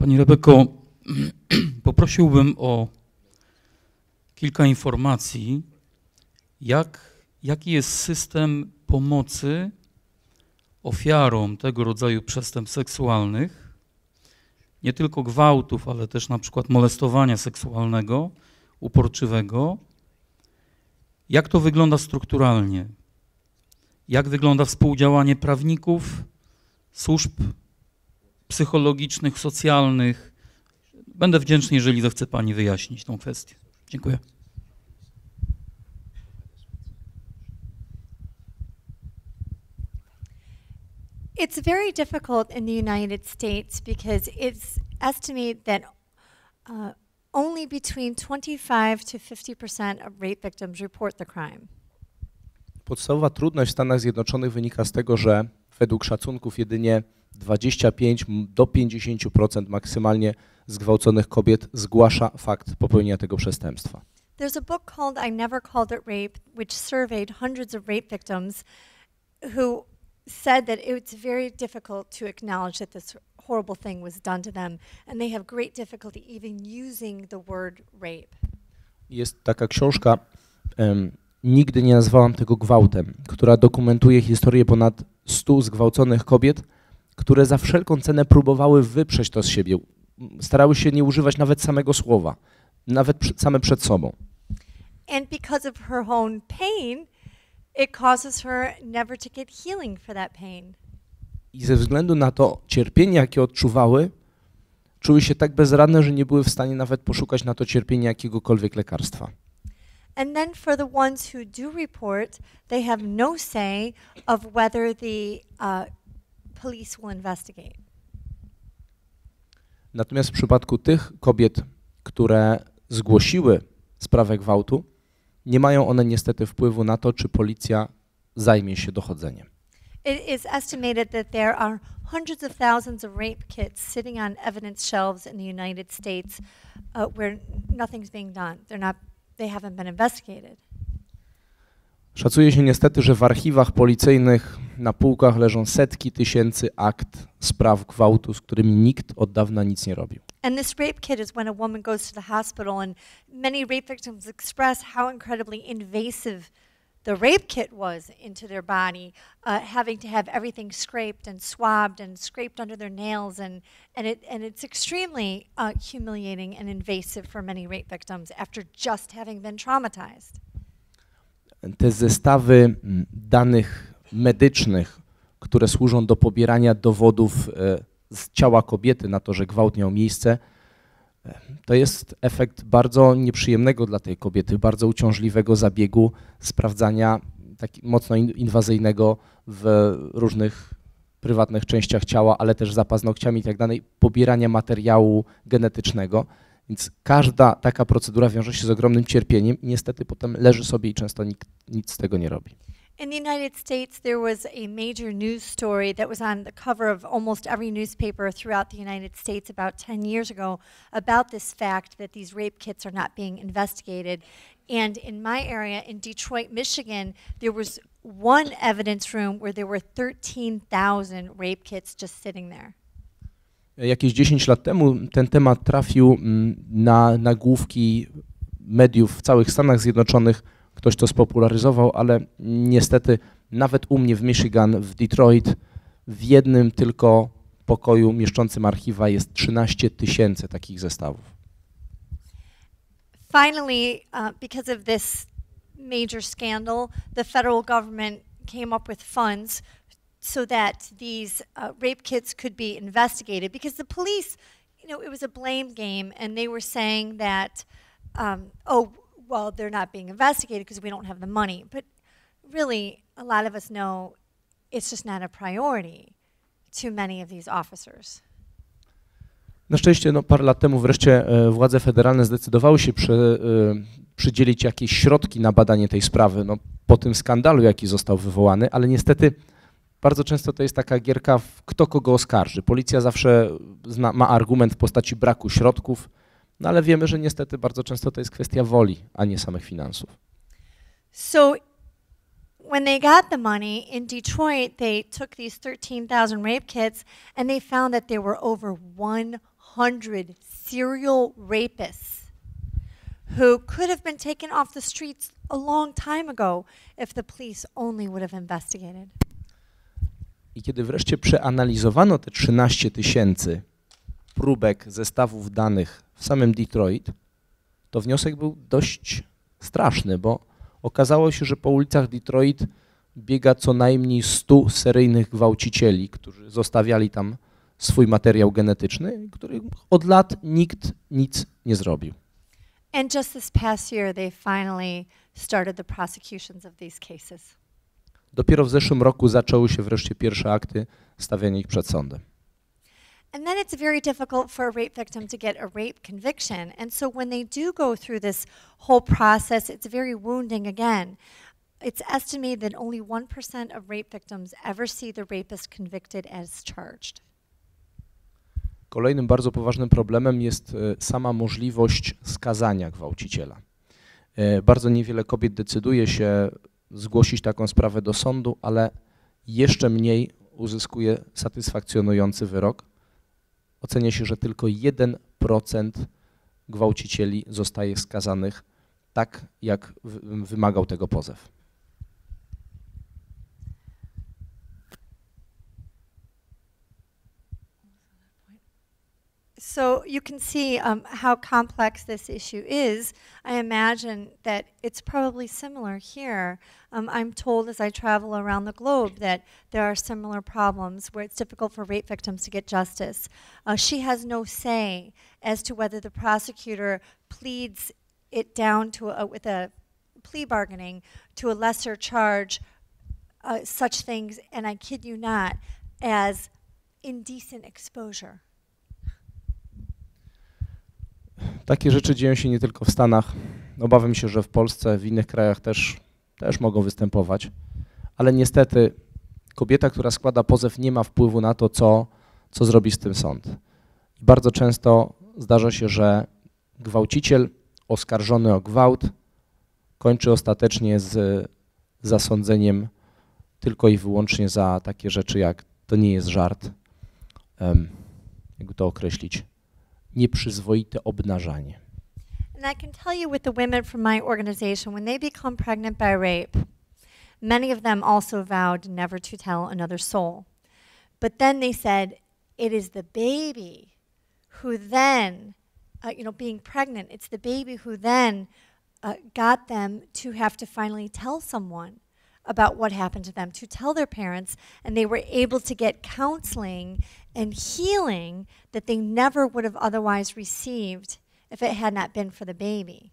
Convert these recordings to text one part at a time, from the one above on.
Pani Rebeko, poprosiłbym o kilka informacji, jak, jaki jest system pomocy ofiarom tego rodzaju przestępstw seksualnych, nie tylko gwałtów, ale też na przykład molestowania seksualnego, uporczywego. Jak to wygląda strukturalnie? Jak wygląda współdziałanie prawników, służb psychologicznych, socjalnych? Będę wdzięczny, jeżeli zechce Pani wyjaśnić tą kwestię. Dziękuję. It's very difficult in the United States because it's estimated that uh, only between 25 to 50% of rape victims report the crime. Podstawowa trudność w Stanach Zjednoczonych wynika z tego, że według szacunków jedynie 25 do 50% maksymalnie zgwałconych kobiet zgłasza fakt popełnienia tego przestępstwa. There's a book called I Never Called It Rape, which surveyed hundreds of rape victims who said that it's very difficult to acknowledge that this horrible thing was done to them, and they have great difficulty even using the word rape. Jest taka książka, em, nigdy nie nazwałam tego gwałtem, która dokumentuje historię ponad 100 zgwałconych kobiet, które za wszelką cenę próbowały wyprzeć to z siebie. Starały się nie używać nawet samego słowa, nawet przed, same przed sobą. And because of her own pain, it causes her never to get healing for that pain. I ze względu na to cierpienie, jakie odczuwały, czuły się tak bezradne, że nie były w stanie nawet poszukać na to cierpienie jakiegokolwiek lekarstwa. And then for the ones who do report, they have no say of whether the uh, police will investigate. Natomiast w przypadku tych kobiet, które zgłosiły sprawę gwałtu, nie mają one niestety wpływu na to, czy policja zajmie się dochodzeniem. It is estimated that there are hundreds of thousands of rape kits sitting on evidence shelves in the United States uh, where nothing's being done. They're not, they haven't been investigated. Szacuje się niestety, że w archiwach policyjnych na półkach leżą setki tysięcy akt spraw gwałtu, z którymi nikt od dawna nic nie robił. And this rape kit is when a woman goes to the hospital, and many rape victims express how incredibly invasive the rape kit was into their body, uh, having to have everything scraped and swabbed and scraped under their nails, and and it and it's extremely uh, humiliating and invasive for many rape victims after just having been traumatized. Te zestawy mm, danych medycznych, które służą do pobierania dowodów e, z ciała kobiety na to, że gwałt miał miejsce, e, to jest efekt bardzo nieprzyjemnego dla tej kobiety, bardzo uciążliwego zabiegu sprawdzania taki mocno in- inwazyjnego w różnych prywatnych częściach ciała, ale też za paznokciami i tak dalej, pobierania materiału genetycznego. Więc każda taka procedura wiąże się z ogromnym cierpieniem i niestety potem leży sobie i często nikt nic z tego nie robi. In the United States, there was a major news story that was on the cover of almost every newspaper throughout the United States about 10 years ago about this fact that these rape kits are not being investigated. And in my area, in Detroit, Michigan, there was one evidence room where there were 13,000 rape kits just sitting there. Jakieś 10 lat temu ten temat trafił mm, na nagłówki mediów w całych Stanach Zjednoczonych. Ktoś to spopularyzował, ale niestety nawet u mnie w Michigan, w Detroit, w jednym tylko pokoju mieszczącym archiwa jest 13 tysięcy takich zestawów. Finally, uh, because of this major scandal, the federal government came up with funds so that these uh, rape kits could be investigated. Because the police, you know, it was a blame game, and they were saying that, um, oh, well, they're not being investigated because we don't have the money. But really, a lot of us know it's just not a priority to many of these officers. Na szczęście no, parę lat temu wreszcie władze federalne zdecydowały się przy, przydzielić jakieś środki na badanie tej sprawy no, po tym skandalu, jaki został wywołany, ale niestety bardzo często to jest taka gierka, kto kogo oskarży. Policja zawsze zna, ma argument w postaci braku środków, no ale wiemy, że niestety bardzo często to jest kwestia woli, a nie samych finansów. So when they got the money in Detroit, they took these 13,000 rape kits and they found that there were over 100 serial rapists who could have been taken off the streets a long time ago if the police only would have investigated. I kiedy wreszcie przeanalizowano te 13 tysięcy próbek zestawów danych w samym Detroit, to wniosek był dość straszny, bo okazało się, że po ulicach Detroit biega co najmniej 100 seryjnych gwałcicieli, którzy zostawiali tam swój materiał genetyczny, który od lat nikt nic nie zrobił. And just this past year, they finally started the prosecutions of these cases. Dopiero w zeszłym roku zaczęły się wreszcie pierwsze akty stawiania ich przed sądem. And then it's very difficult for a rape victim to get a rape conviction. And so when they do go through this whole process, it's very wounding again. It's estimated that only 1% of rape victims ever see the rapist convicted as charged. Kolejnym bardzo poważnym problemem jest e, sama możliwość skazania gwałciciela. E, Bardzo niewiele kobiet decyduje się zgłosić taką sprawę do sądu, ale jeszcze mniej uzyskuje satysfakcjonujący wyrok. Ocenia się, że tylko 1% gwałcicieli zostaje skazanych tak, jak wy- wymagał tego pozew. So you can see um, how complex this issue is. I imagine that it's probably similar here. Um, I'm told as I travel around the globe that there are similar problems where it's difficult for rape victims to get justice. Uh, she has no say as to whether the prosecutor pleads it down to a, with a plea bargaining to a lesser charge, uh, such things, and I kid you not, as indecent exposure. Takie rzeczy dzieją się nie tylko w Stanach. Obawiam się, że w Polsce, w innych krajach też, też mogą występować. Ale niestety kobieta, która składa pozew, nie ma wpływu na to, co, co zrobi z tym sąd. Bardzo często zdarza się, że gwałciciel oskarżony o gwałt kończy ostatecznie z zasądzeniem tylko i wyłącznie za takie rzeczy jak to nie jest żart, jakby to określić, nieprzyzwoite obnażanie. And I can tell you with the women from my organization, when they become pregnant by rape, many of them also vowed never to tell another soul. But then they said, it is the baby who then, uh, you know, being pregnant, it's the baby who then uh, got them to have to finally tell someone about what happened to them, to tell their parents, and they were able to get counseling and healing that they never would have otherwise received if it had not been for the baby.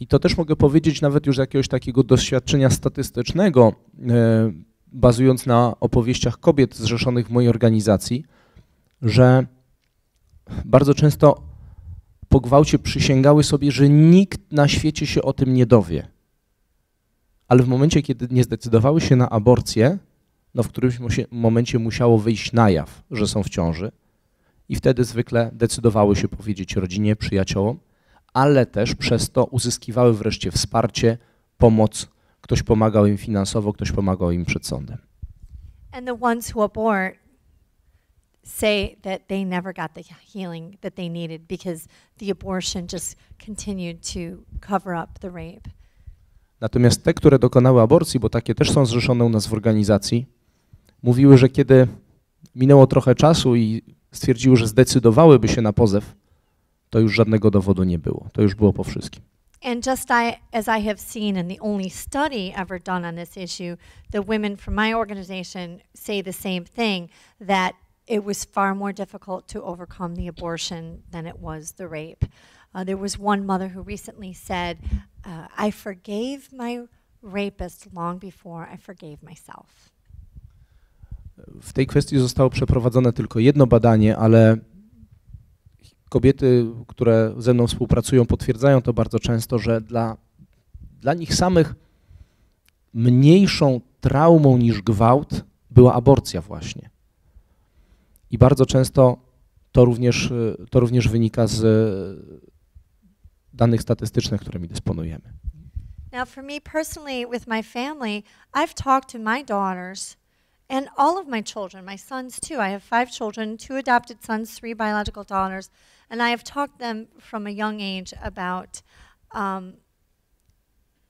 I to też mogę powiedzieć nawet już z jakiegoś takiego doświadczenia statystycznego, e, bazując na opowieściach kobiet zrzeszonych w mojej organizacji, że bardzo często po gwałcie przysięgały sobie, że nikt na świecie się o tym nie dowie. Ale w momencie, kiedy nie zdecydowały się na aborcję, no w którymś momencie musiało wyjść na jaw, że są w ciąży i wtedy zwykle decydowały się powiedzieć rodzinie, przyjaciołom, ale też przez to uzyskiwały wreszcie wsparcie, pomoc, ktoś pomagał im finansowo, ktoś pomagał im przed sądem. And the ones who abort say that they never got the healing that they needed because the abortion just continued to cover up the rape. Natomiast te, które dokonały aborcji, bo takie też są zrzeszone u nas w organizacji, mówiły, że kiedy minęło trochę czasu i stwierdziły, że zdecydowałyby się na pozew, to już żadnego dowodu nie było. To już było po wszystkim. And just I, as I have seen in the only study ever done on this issue, the women from my organization say the same thing that it was far more difficult to overcome the abortion than it was the rape. Uh, there was one mother who recently said, uh, I forgave my rapist long before I forgave myself. W tej kwestii zostało przeprowadzone tylko jedno badanie, ale kobiety, które ze mną współpracują, potwierdzają to bardzo często, że dla, dla nich samych mniejszą traumą niż gwałt była aborcja właśnie. I bardzo często to również, to również wynika z danych statystycznych, którymi dysponujemy. Now, for me personally, with my family, I've talked to my daughters and all of my children, my sons too. I have five children, two adopted sons, three biological daughters, and I have talked them from a young age about um,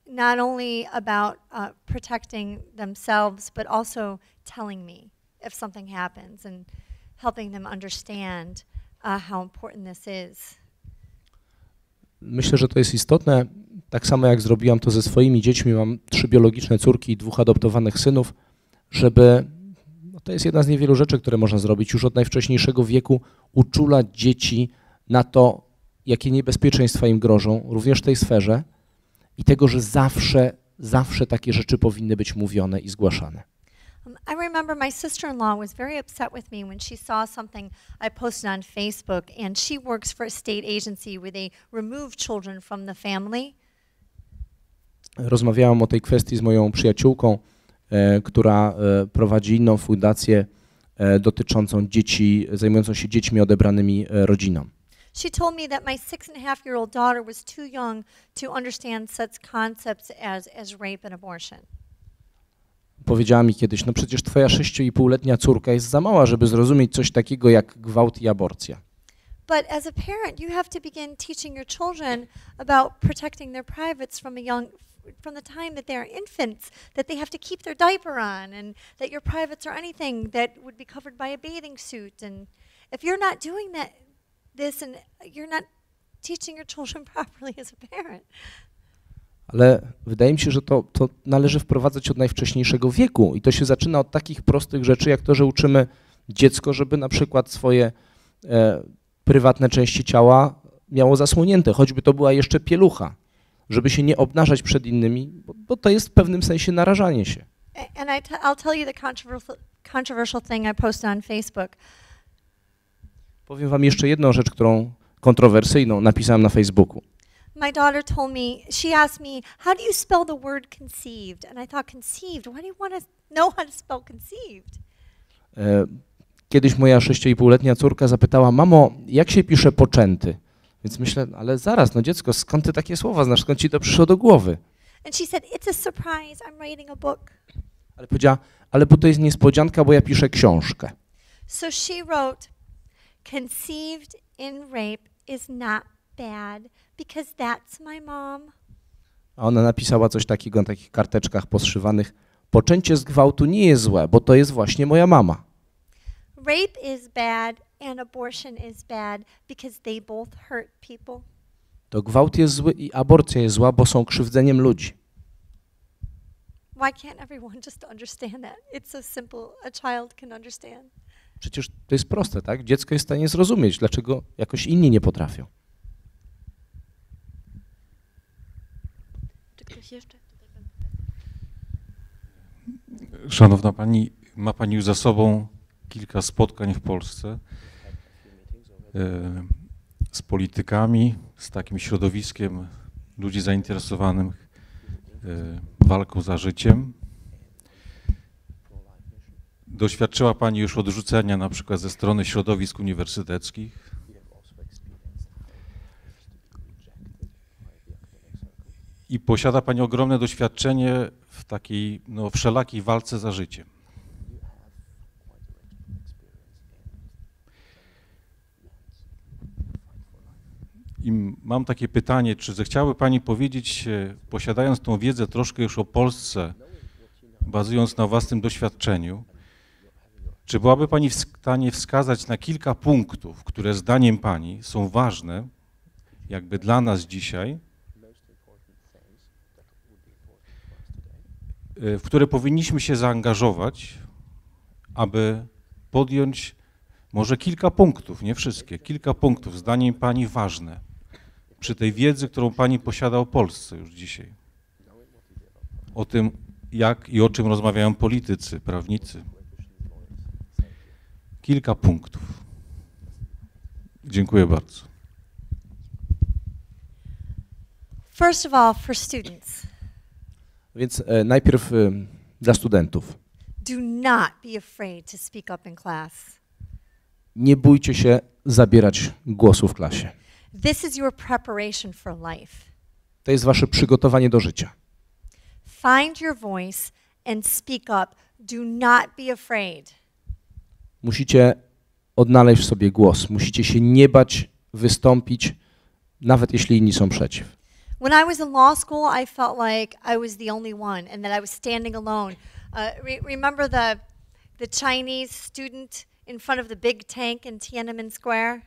not only about uh, protecting themselves, but also telling me if something happens and helping them understand uh, how important this is. Myślę, że to jest istotne. Tak samo jak zrobiłam to ze swoimi dziećmi, mam trzy biologiczne córki i dwóch adoptowanych synów, żeby, no to jest jedna z niewielu rzeczy, które można zrobić już od najwcześniejszego wieku, uczulać dzieci na to, jakie niebezpieczeństwa im grożą, również w tej sferze i tego, że zawsze, zawsze takie rzeczy powinny być mówione i zgłaszane. Um, I remember my sister in law was very upset with me when she saw something I posted on Facebook, and she works for a state agency where they remove children from the family. Rozmawiałam o tej kwestii z moją przyjaciółką, która e, prowadzi inną fundację e, dotyczącą dzieci, zajmującą się dziećmi odebranymi e, rodzinom. She told me that my six and a half year old daughter was too young to understand such concepts as, as rape and abortion. Powiedziała mi kiedyś, no przecież twoja sześcioipółletnia córka jest za mała, żeby zrozumieć coś takiego jak gwałt i aborcja. But as a parent, you have to begin teaching your children about protecting their privates from a young from the time that they're infants, that they have to keep their diaper on and that your privates are anything that would be covered by a bathing suit. And if you're not doing that this and you're not teaching your children properly as a parent. Ale wydaje mi się, że to, to należy wprowadzać od najwcześniejszego wieku. I to się zaczyna od takich prostych rzeczy, jak to, że uczymy dziecko, żeby na przykład swoje e, prywatne części ciała miało zasłonięte, choćby to była jeszcze pielucha, żeby się nie obnażać przed innymi, bo, bo to jest w pewnym sensie narażanie się. And I t- I'll tell you the controversial, controversial thing I posted on Facebook. Powiem wam jeszcze jedną rzecz, którą kontrowersyjną napisałem na Facebooku. My daughter told me, she asked me, how do you spell the word conceived? And I thought, conceived? Why do you want to know how to spell conceived? E, Kiedyś moja sześcioipółletnia córka zapytała, mamo, jak się pisze poczęty? Więc myślę, ale zaraz, no dziecko, skąd ty takie słowa znasz, skąd ci to przyszło do głowy? And she said, it's a surprise. I'm writing a book. Ale powiedziała, ale bo to jest niespodzianka, bo ja piszę książkę. So she wrote, conceived in rape is not bad because that's my mom. A ona napisała coś takiego na takich karteczkach poszywanych. Poczęcie z gwałtu nie jest złe, bo to jest właśnie moja mama. Rape is bad and abortion is bad because they both hurt people. To gwałt jest zły i aborcja jest zła, bo są krzywdzeniem ludzi. Why can't everyone just understand that? It's so simple. A child can understand. Przecież to jest proste, tak? Dziecko jest w stanie zrozumieć, dlaczego jakoś inni nie potrafią. Czy ktoś jeszcze? Szanowna Pani, ma Pani już za sobą kilka spotkań w Polsce z politykami, z takim środowiskiem ludzi zainteresowanych e, walką za życiem. Doświadczyła Pani już odrzucenia na przykład ze strony środowisk uniwersyteckich. I posiada Pani ogromne doświadczenie w takiej no, wszelakiej walce za życiem. I mam takie pytanie, czy zechciałaby Pani powiedzieć, e, posiadając tą wiedzę troszkę już o Polsce, bazując na własnym doświadczeniu, czy byłaby Pani w stanie wskazać na kilka punktów, które zdaniem Pani są ważne, jakby dla nas dzisiaj, w które powinniśmy się zaangażować, aby podjąć może kilka punktów, nie wszystkie, kilka punktów, zdaniem Pani ważne, przy tej wiedzy, którą Pani posiada o Polsce już dzisiaj. O tym, jak i o czym rozmawiają politycy, prawnicy. Kilka punktów. Dziękuję bardzo. First of all, for students, Więc e, najpierw e, dla studentów. do not be afraid to speak up in class. Nie bójcie się zabierać głosu w klasie. This is your preparation for life. To jest wasze przygotowanie do życia. find your voice and speak up. Do not be afraid. Musicie odnaleźć sobie głos. Musicie się nie bać wystąpić, nawet jeśli inni są przeciw. When I was in law school, I felt like I was the only one and that I was standing alone. Uh, re- remember the, the Chinese student in front of the big tank in Tiananmen Square?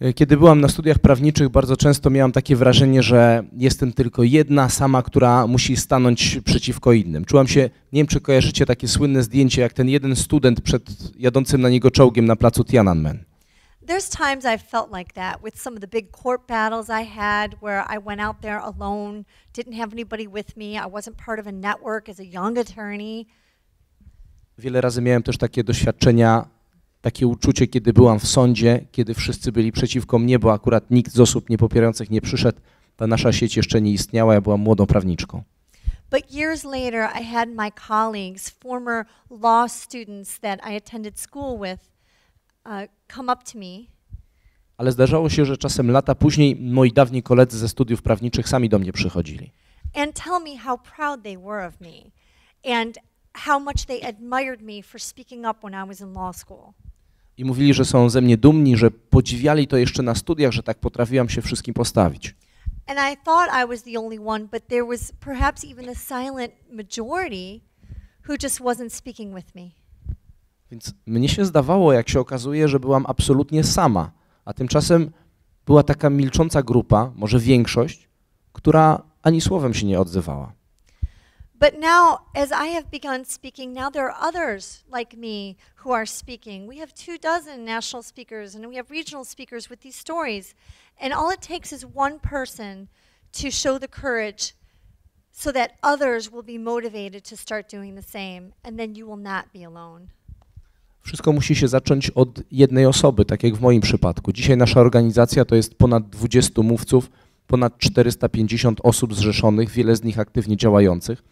E, Kiedy byłam na studiach prawniczych, bardzo często miałam takie wrażenie, że jestem tylko jedna sama, która musi stanąć przeciwko innym. Czułam się, nie wiem czy kojarzycie takie słynne zdjęcie, jak ten jeden student przed jadącym na niego czołgiem na placu Tiananmen. There's times felt like that with some of the big court battles I had where I went out there alone, didn't have anybody with me, I wasn't part of a network as a young attorney. Wiele razy miałem też takie doświadczenia, takie uczucie, kiedy byłam w sądzie, kiedy wszyscy byli przeciwko mnie, bo akurat nikt z osób niepopierających nie przyszedł. Ta nasza sieć jeszcze nie istniała, ja byłam młodą prawniczką. But years later, I had my colleagues, former law students that I attended school with, uh, come up to me Ale zdarzało się, że czasem lata później moi dawni koledzy ze studiów prawniczych sami do mnie przychodzili. and tell me how proud they were of me and how much they admired me for speaking up when I was in law school. I mówili, że są ze mnie dumni, że podziwiali to jeszcze na studiach, że tak potrafiłam się wszystkim postawić. And I thought I was the only one, but there was perhaps even a silent majority who just wasn't speaking with me. Więc mnie się zdawało, jak się okazuje, że byłam absolutnie sama, a tymczasem była taka milcząca grupa, może większość, która ani słowem się nie odzywała. But now, as I have begun speaking, now there are others like me who are speaking. We have two dozen national speakers and we have regional speakers with these stories. And all it takes is one person to show the courage so that others will be motivated to start doing the same. And then you will not be alone. Wszystko musi się zacząć od jednej osoby, tak jak w moim przypadku. Dzisiaj nasza organizacja to jest ponad 20 mówców, ponad 450 osób zrzeszonych, wiele z nich aktywnie działających.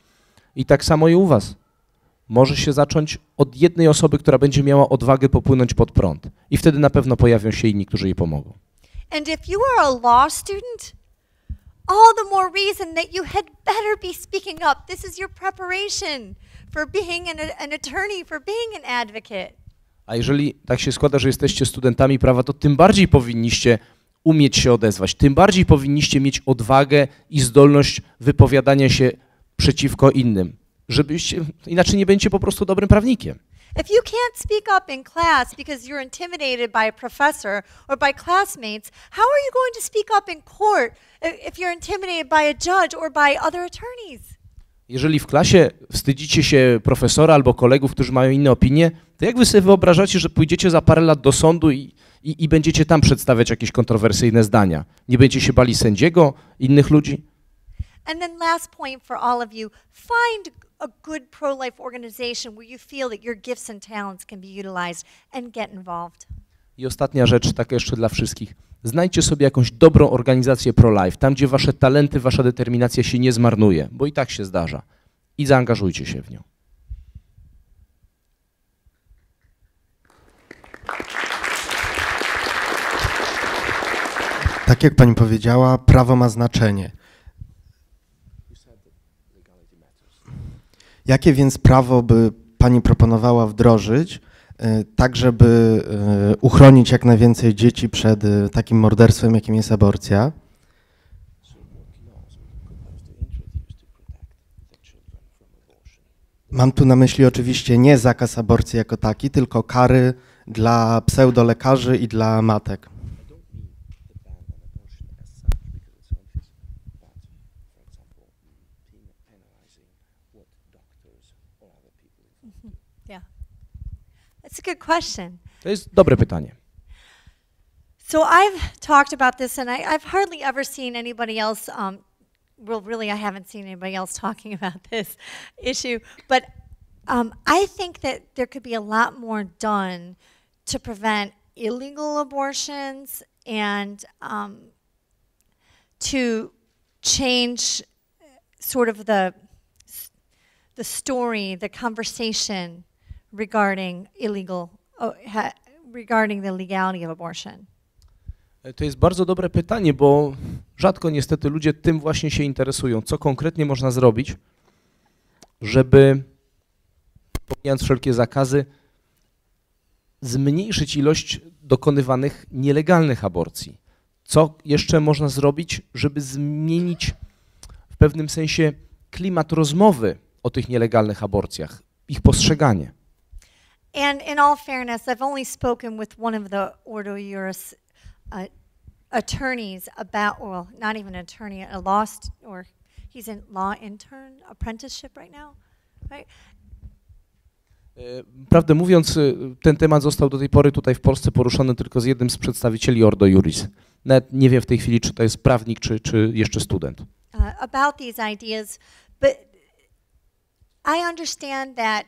I tak samo i u Was. Może się zacząć od jednej osoby, która będzie miała odwagę popłynąć pod prąd. I wtedy na pewno pojawią się inni, którzy jej pomogą. And if you are a law student, all the more reason that you had better be speaking up. This is your preparation for being an, an attorney, for being an advocate. A jeżeli tak się składa, że jesteście studentami prawa, to tym bardziej powinniście umieć się odezwać, tym bardziej powinniście mieć odwagę i zdolność wypowiadania się przeciwko innym, żebyście, inaczej nie będziecie po prostu dobrym prawnikiem. If you can't speak up in class because you're intimidated by a professor or by classmates, how are you going to speak up in court if you're intimidated by a judge or by other attorneys? Jeżeli w klasie wstydzicie się profesora albo kolegów, którzy mają inne opinie, to jak wy sobie wyobrażacie, że pójdziecie za parę lat do sądu i, i, i będziecie tam przedstawiać jakieś kontrowersyjne zdania? Nie będziecie się bali sędziego, innych ludzi? And then last point for all of you, find a good pro-life organization where you feel that your gifts and talents can be utilized and get involved. I ostatnia rzecz, taka jeszcze dla wszystkich. Znajdźcie sobie jakąś dobrą organizację pro-life, tam gdzie wasze talenty, wasza determinacja się nie zmarnuje, bo i tak się zdarza. I zaangażujcie się w nią. Tak jak pani powiedziała, prawo ma znaczenie. Jakie więc prawo by pani proponowała wdrożyć, y, tak żeby y, uchronić jak najwięcej dzieci przed y, takim morderstwem, jakim jest aborcja? Mam tu na myśli oczywiście nie zakaz aborcji jako taki, tylko kary dla pseudolekarzy i dla matek. Good question. To jest dobre pytanie. So I've talked about this, and I, I've hardly ever seen anybody else. Um, well, really, I haven't seen anybody else talking about this issue. But um, I think that there could be a lot more done to prevent illegal abortions and um, to change uh, sort of the the story, the conversation regarding illegal, regarding the legality of abortion. E, To jest bardzo dobre pytanie, bo rzadko niestety ludzie tym właśnie się interesują. Co konkretnie można zrobić, żeby, pomijając wszelkie zakazy, zmniejszyć ilość dokonywanych nielegalnych aborcji? Co jeszcze można zrobić, żeby zmienić w pewnym sensie klimat rozmowy o tych nielegalnych aborcjach, ich postrzeganie? And in all fairness, I've only spoken with one of the Ordo Juris uh, attorneys about, well, not even an attorney, a law, st- or he's in law intern apprenticeship right now, right? Prawdę mówiąc, ten temat został do tej pory tutaj w Polsce poruszony tylko z jednym z przedstawicieli Ordo Juris. Nawet nie wiem w tej chwili, czy to jest prawnik, czy, czy jeszcze student. uh, about these ideas, but I understand that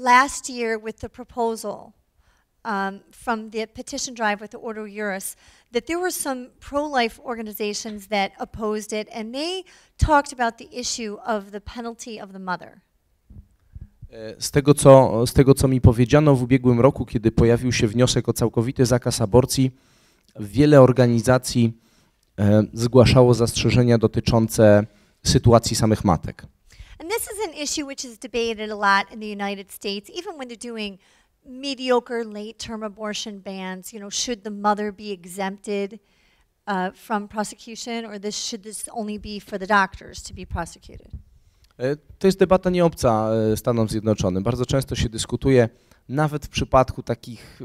last year with the proposal um, from the petition drive with the Ordo that there were some pro-life organizations that opposed it, and they talked about the issue of the penalty of the mother. E, Z tego, co, z tego, co mi powiedziano w ubiegłym roku, kiedy pojawił się wniosek o całkowity zakaz aborcji, wiele organizacji e, zgłaszało zastrzeżenia dotyczące sytuacji samych matek. And this is issue which is debated a lot in the United States, even when they're doing mediocre late term abortion bans. You know, should the mother be exempted uh, from prosecution, or this should this only be for the doctors to be prosecuted? E, To jest debata nieobca e, Stanom Zjednoczonym. Bardzo często się dyskutuje, nawet w przypadku takich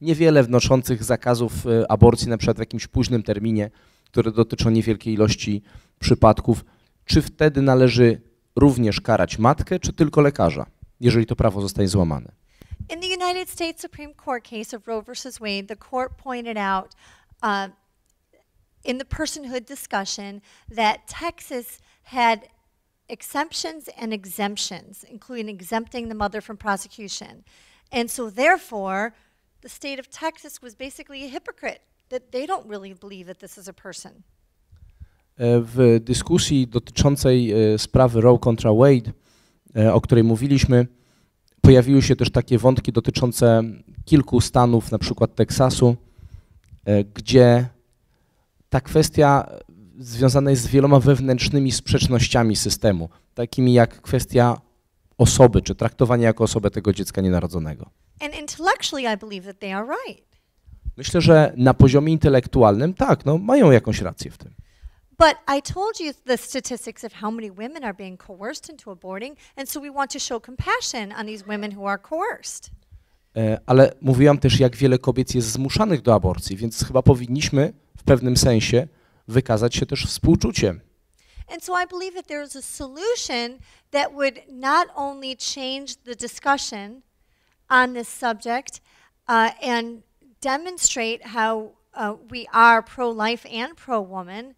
niewiele wnoszących zakazów e, aborcji, na przykład w jakimś późnym terminie, które dotyczą niewielkiej ilości przypadków, czy wtedy należy również karać matkę, czy tylko lekarza, jeżeli to prawo zostanie złamane. In the United States Supreme Court case of Roe versus Wade, the court pointed out uh, in the personhood discussion that Texas had exemptions and exemptions, including exempting the mother from prosecution. And so, therefore, the state of Texas was basically a hypocrite, that they don't really believe that this is a person. E, W dyskusji dotyczącej e, sprawy Roe kontra Wade, e, o której mówiliśmy, pojawiły się też takie wątki dotyczące kilku stanów, na przykład Teksasu, gdzie ta kwestia związana jest z wieloma wewnętrznymi sprzecznościami systemu, takimi jak kwestia osoby, czy traktowania jako osobę tego dziecka nienarodzonego. Myślę, że na poziomie intelektualnym tak, no, mają jakąś rację w tym. But I told you the statistics of how many women are being coerced into aborting, and so we want to show compassion on these women who are coerced. E, Ale mówiłam też, jak wiele kobiet jest zmuszanych do aborcji, więc chyba powinniśmy w pewnym sensie wykazać się też współczuciem. And so I believe that there is a solution that would not only change the discussion on this subject uh, and demonstrate how uh, we are pro life and pro woman,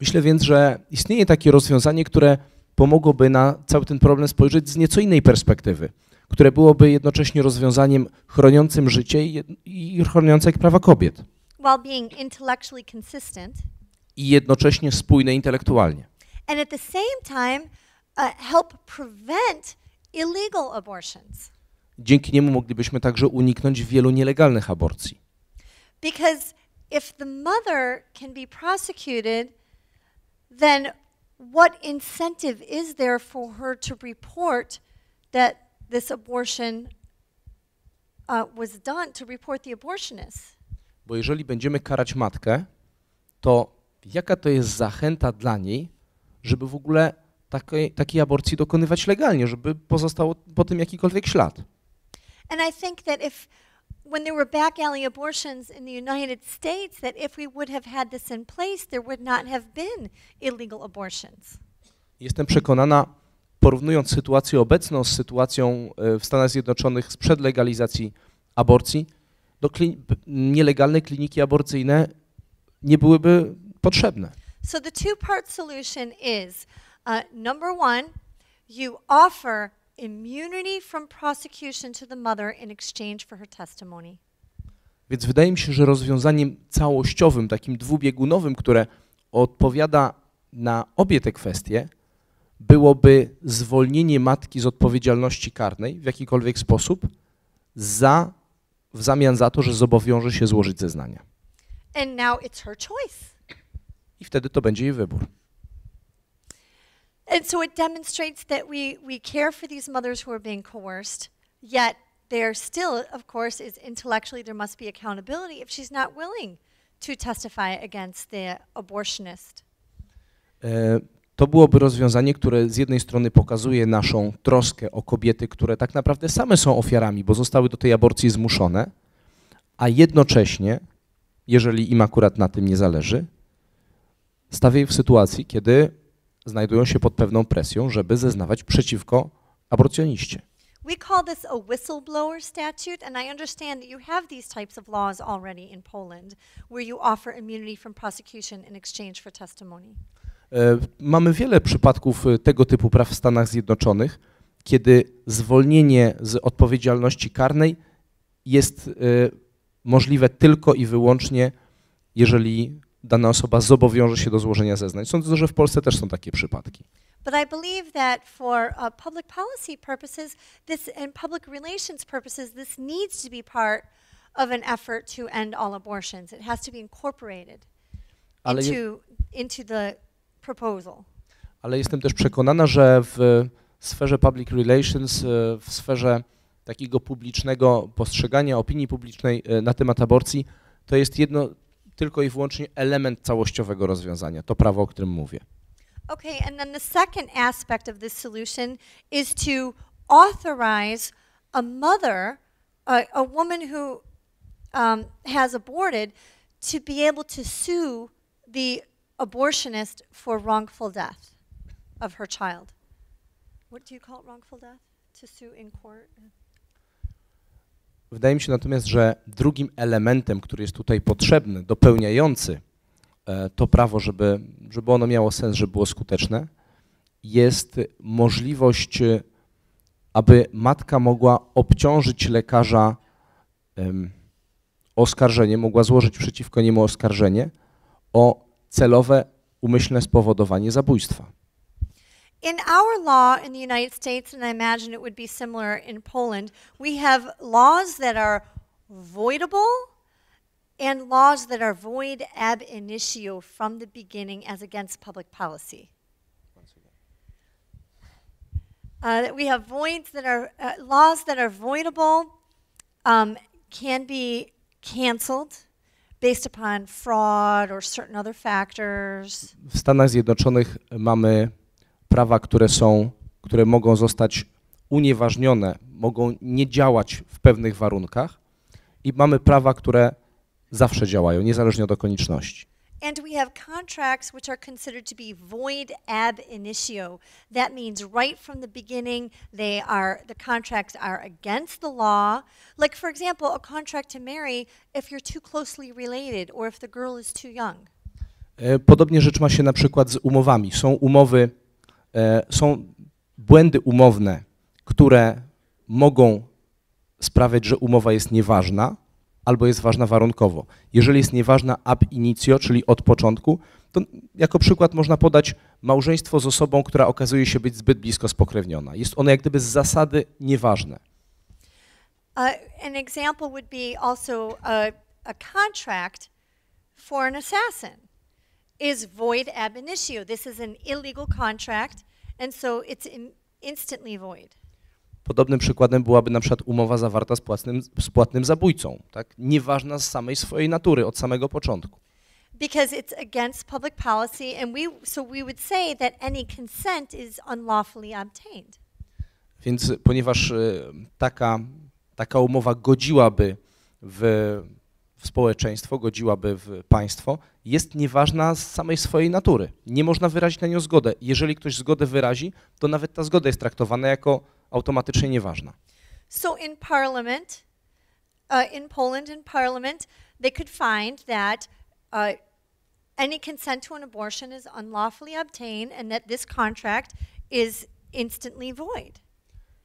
Myślę więc, że istnieje takie rozwiązanie, które pomogłoby na cały ten problem spojrzeć z nieco innej perspektywy, które byłoby jednocześnie rozwiązaniem chroniącym życie i chroniącym prawa kobiet i jednocześnie spójne intelektualnie. and at the same time uh, help prevent illegal abortions. Dzięki niemu moglibyśmy także uniknąć wielu nielegalnych aborcji. Because if the mother can be prosecuted, then what incentive is there for her to report that this abortion uh, was done, to report the abortionist? Bo jeżeli będziemy karać matkę, to jaka to jest zachęta dla niej, żeby w ogóle takiej, takiej aborcji dokonywać legalnie, żeby pozostało po tym jakikolwiek ślad? And I think that if, when there were back alley abortions in the United States, that if we would have had this in place, there would not have been illegal abortions. Jestem przekonana, porównując sytuację obecną z sytuacją e, w Stanach Zjednoczonych sprzed legalizacji aborcji, do klin- p- nielegalne kliniki aborcyjne nie byłyby potrzebne. So the two-part solution is uh, number one, you offer immunity from prosecution to the mother in exchange for her testimony. Więc wydaje mi się, że rozwiązaniem całościowym, takim dwubiegunowym, które odpowiada na obie te kwestie, byłoby zwolnienie matki z odpowiedzialności karnej w jakikolwiek sposób za w zamian za to, że zobowiąże się złożyć zeznania. And now it's her choice. I wtedy to będzie jej wybór. And so it demonstrates that we, we care for these mothers who are being coerced, yet there still, of course, is intellectually there must be accountability if she's not willing to testify against the abortionist. E, To byłoby rozwiązanie, które z jednej strony pokazuje naszą troskę o kobiety, które tak naprawdę same są ofiarami, bo zostały do tej aborcji zmuszone, a jednocześnie, jeżeli im akurat na tym nie zależy, stawia ich w sytuacji, kiedy znajdują się pod pewną presją, żeby zeznawać przeciwko aborcjoniście. We call this a whistleblower statute, and I understand that you have these types of laws already in Poland, where you offer immunity from prosecution in exchange for testimony. E, Mamy wiele przypadków e, tego typu praw w Stanach Zjednoczonych, kiedy zwolnienie z odpowiedzialności karnej jest e, możliwe tylko i wyłącznie, jeżeli dana osoba zobowiąże się do złożenia zeznań. Sądzę, że w Polsce też są takie przypadki. But I believe that for uh, public policy purposes, this and public relations purposes, this needs to be part of an effort to end all abortions. It has to be incorporated Ale, je, into into the proposal. ale jestem też przekonana, że w sferze public relations, e, w sferze takiego publicznego postrzegania opinii publicznej e, na temat aborcji, to jest jedno tylko i wyłącznie element całościowego rozwiązania, to prawo, o którym mówię. Okay, and then the second aspect of this solution is to authorize a mother, a, a woman who um, has aborted, to be able to sue the abortionist for wrongful death of her child. What do you call it, wrongful death? To sue in court? Wydaje mi się natomiast, że drugim elementem, który jest tutaj potrzebny, dopełniający e, to prawo, żeby, żeby ono miało sens, żeby było skuteczne, jest możliwość, e, aby matka mogła obciążyć lekarza em, oskarżeniem, mogła złożyć przeciwko niemu oskarżenie o celowe, umyślne spowodowanie zabójstwa. In our law in the United States, and I imagine it would be similar in Poland, we have laws that are voidable and laws that are void ab initio from the beginning as against public policy. Uh, that we have voids that are uh, laws that are voidable um, can be canceled based upon fraud or certain other factors. W Stanach Zjednoczonych mamy prawa, które są, które mogą zostać unieważnione, mogą nie działać w pewnych warunkach i mamy prawa, które zawsze działają, niezależnie od okoliczności. And we have contracts which are considered to be void ab initio. That means right from the beginning they are the contracts are against the law. Like for example, a contract to marry if you're too closely related or if the girl is too young. E, Podobnie rzecz ma się na przykład z umowami. Są umowy, są błędy umowne, które mogą sprawiać, że umowa jest nieważna albo jest ważna warunkowo. Jeżeli jest nieważna ab initio, czyli od początku, to jako przykład można podać małżeństwo z osobą, która okazuje się być zbyt blisko spokrewniona. Jest ono jak gdyby z zasady nieważne. Uh, an example would be also a, a contract for an assassin is void ab initio. This is an illegal contract, and so it's in, instantly void. Podobnym przykładem byłaby na przykład umowa zawarta z płatnym, z płatnym zabójcą, tak? nieważna z samej swojej natury, od samego początku. Because it's against public policy, and we so we would say that any consent is unlawfully obtained. Więc ponieważ y, taka, taka umowa godziłaby w, w społeczeństwo, godziłaby w państwo, jest nieważna z samej swojej natury. Nie można wyrazić na nią zgodę. Jeżeli ktoś zgodę wyrazi, to nawet ta zgoda jest traktowana jako automatycznie nieważna. So in Parliament, uh, in Poland, in Parliament, they could find that uh, any consent to an abortion is unlawfully obtained, and that this contract is instantly void as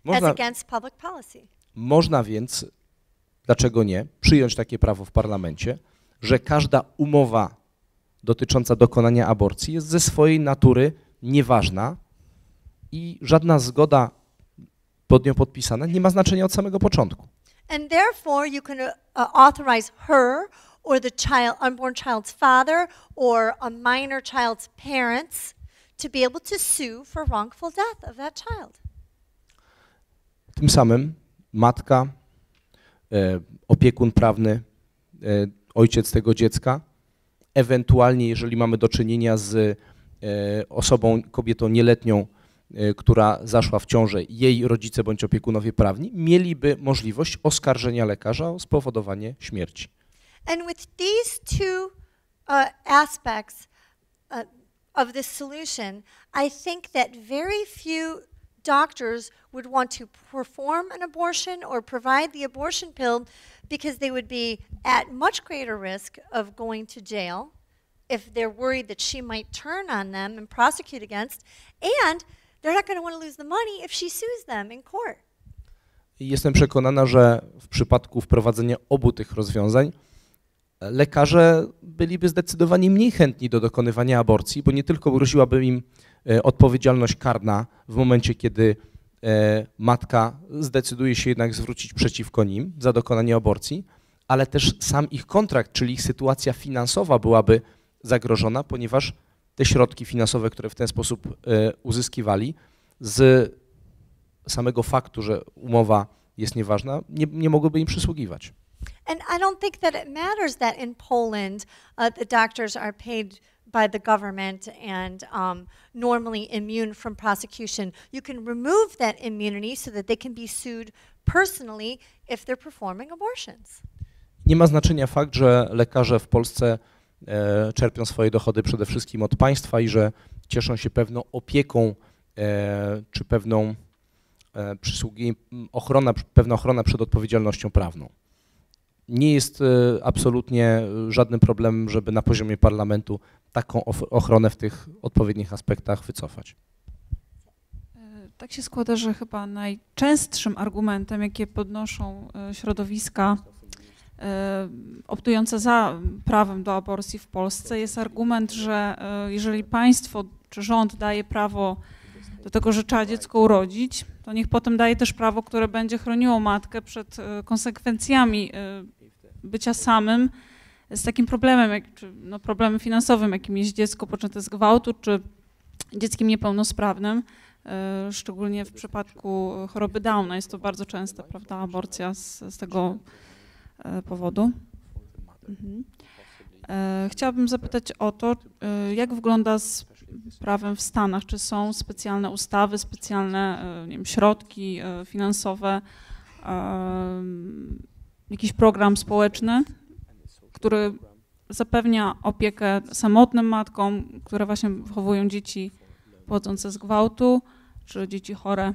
Można, against public policy. można więc, dlaczego nie, przyjąć takie prawo w parlamencie, że każda umowa dotycząca dokonania aborcji jest ze swojej natury nieważna i żadna zgoda pod nią podpisana nie ma znaczenia od samego początku. And therefore, you can uh, authorize her or the child, unborn child's father or a minor child's parents to be able to sue for wrongful death of that child. Tym samym matka, opiekun prawny, e, ojciec tego dziecka, ewentualnie jeżeli mamy do czynienia z e, osobą, kobietą nieletnią, e, która zaszła w ciążę, jej rodzice bądź opiekunowie prawni, mieliby możliwość oskarżenia lekarza o spowodowanie śmierci. And with these two uh, aspects uh, of this solution, I think that very few doctors would want to perform an abortion or provide the abortion pill because they would be at much greater risk of going to jail if they're worried that she might turn on them and prosecute against, and they're not going to want to lose the money if she sues them in court. Jestem przekonana, że w przypadku wprowadzenia obu tych rozwiązań e, lekarze byliby zdecydowanie mniej chętni do dokonywania aborcji, bo nie tylko groziłaby im odpowiedzialność karna w momencie, kiedy e, matka zdecyduje się jednak zwrócić przeciwko nim za dokonanie aborcji, ale też sam ich kontrakt, czyli ich sytuacja finansowa byłaby zagrożona, ponieważ te środki finansowe, które w ten sposób e, uzyskiwali, z samego faktu, że umowa jest nieważna, nie, nie mogłyby im przysługiwać. And I don't think that it matters that in Poland uh, the doctors are paid by the government and um, normally immune from prosecution. You can remove that immunity so that they can be sued personally if they're performing abortions. Nie ma znaczenia fakt, że lekarze w Polsce e, czerpią swoje dochody przede wszystkim od państwa i że cieszą się pewną opieką e, czy pewną e, ochrona, pewna ochrona przed odpowiedzialnością prawną. Nie jest e, absolutnie żadnym problemem, żeby na poziomie parlamentu taką ochronę w tych odpowiednich aspektach wycofać. E, Tak się składa, że chyba najczęstszym argumentem, jakie podnoszą e, środowiska e, optujące za prawem do aborcji w Polsce, jest argument, że e, jeżeli państwo czy rząd daje prawo do tego, że trzeba dziecko urodzić, to niech potem daje też prawo, które będzie chroniło matkę przed e, konsekwencjami e, bycia samym z takim problemem, jak, czy, no, problemem finansowym, jakim jest dziecko poczęte z gwałtu, czy dzieckiem niepełnosprawnym. E, szczególnie w przypadku choroby Downa jest to bardzo częste, prawda, aborcja z, z tego powodu. Mhm. Chciałabym zapytać o to, jak wygląda z prawem w Stanach? Czy są specjalne ustawy, specjalne e, nie wiem, środki e, finansowe, e, jakiś program społeczny, który zapewnia opiekę samotnym matkom, które właśnie wychowują dzieci pochodzące z gwałtu, czy dzieci chore.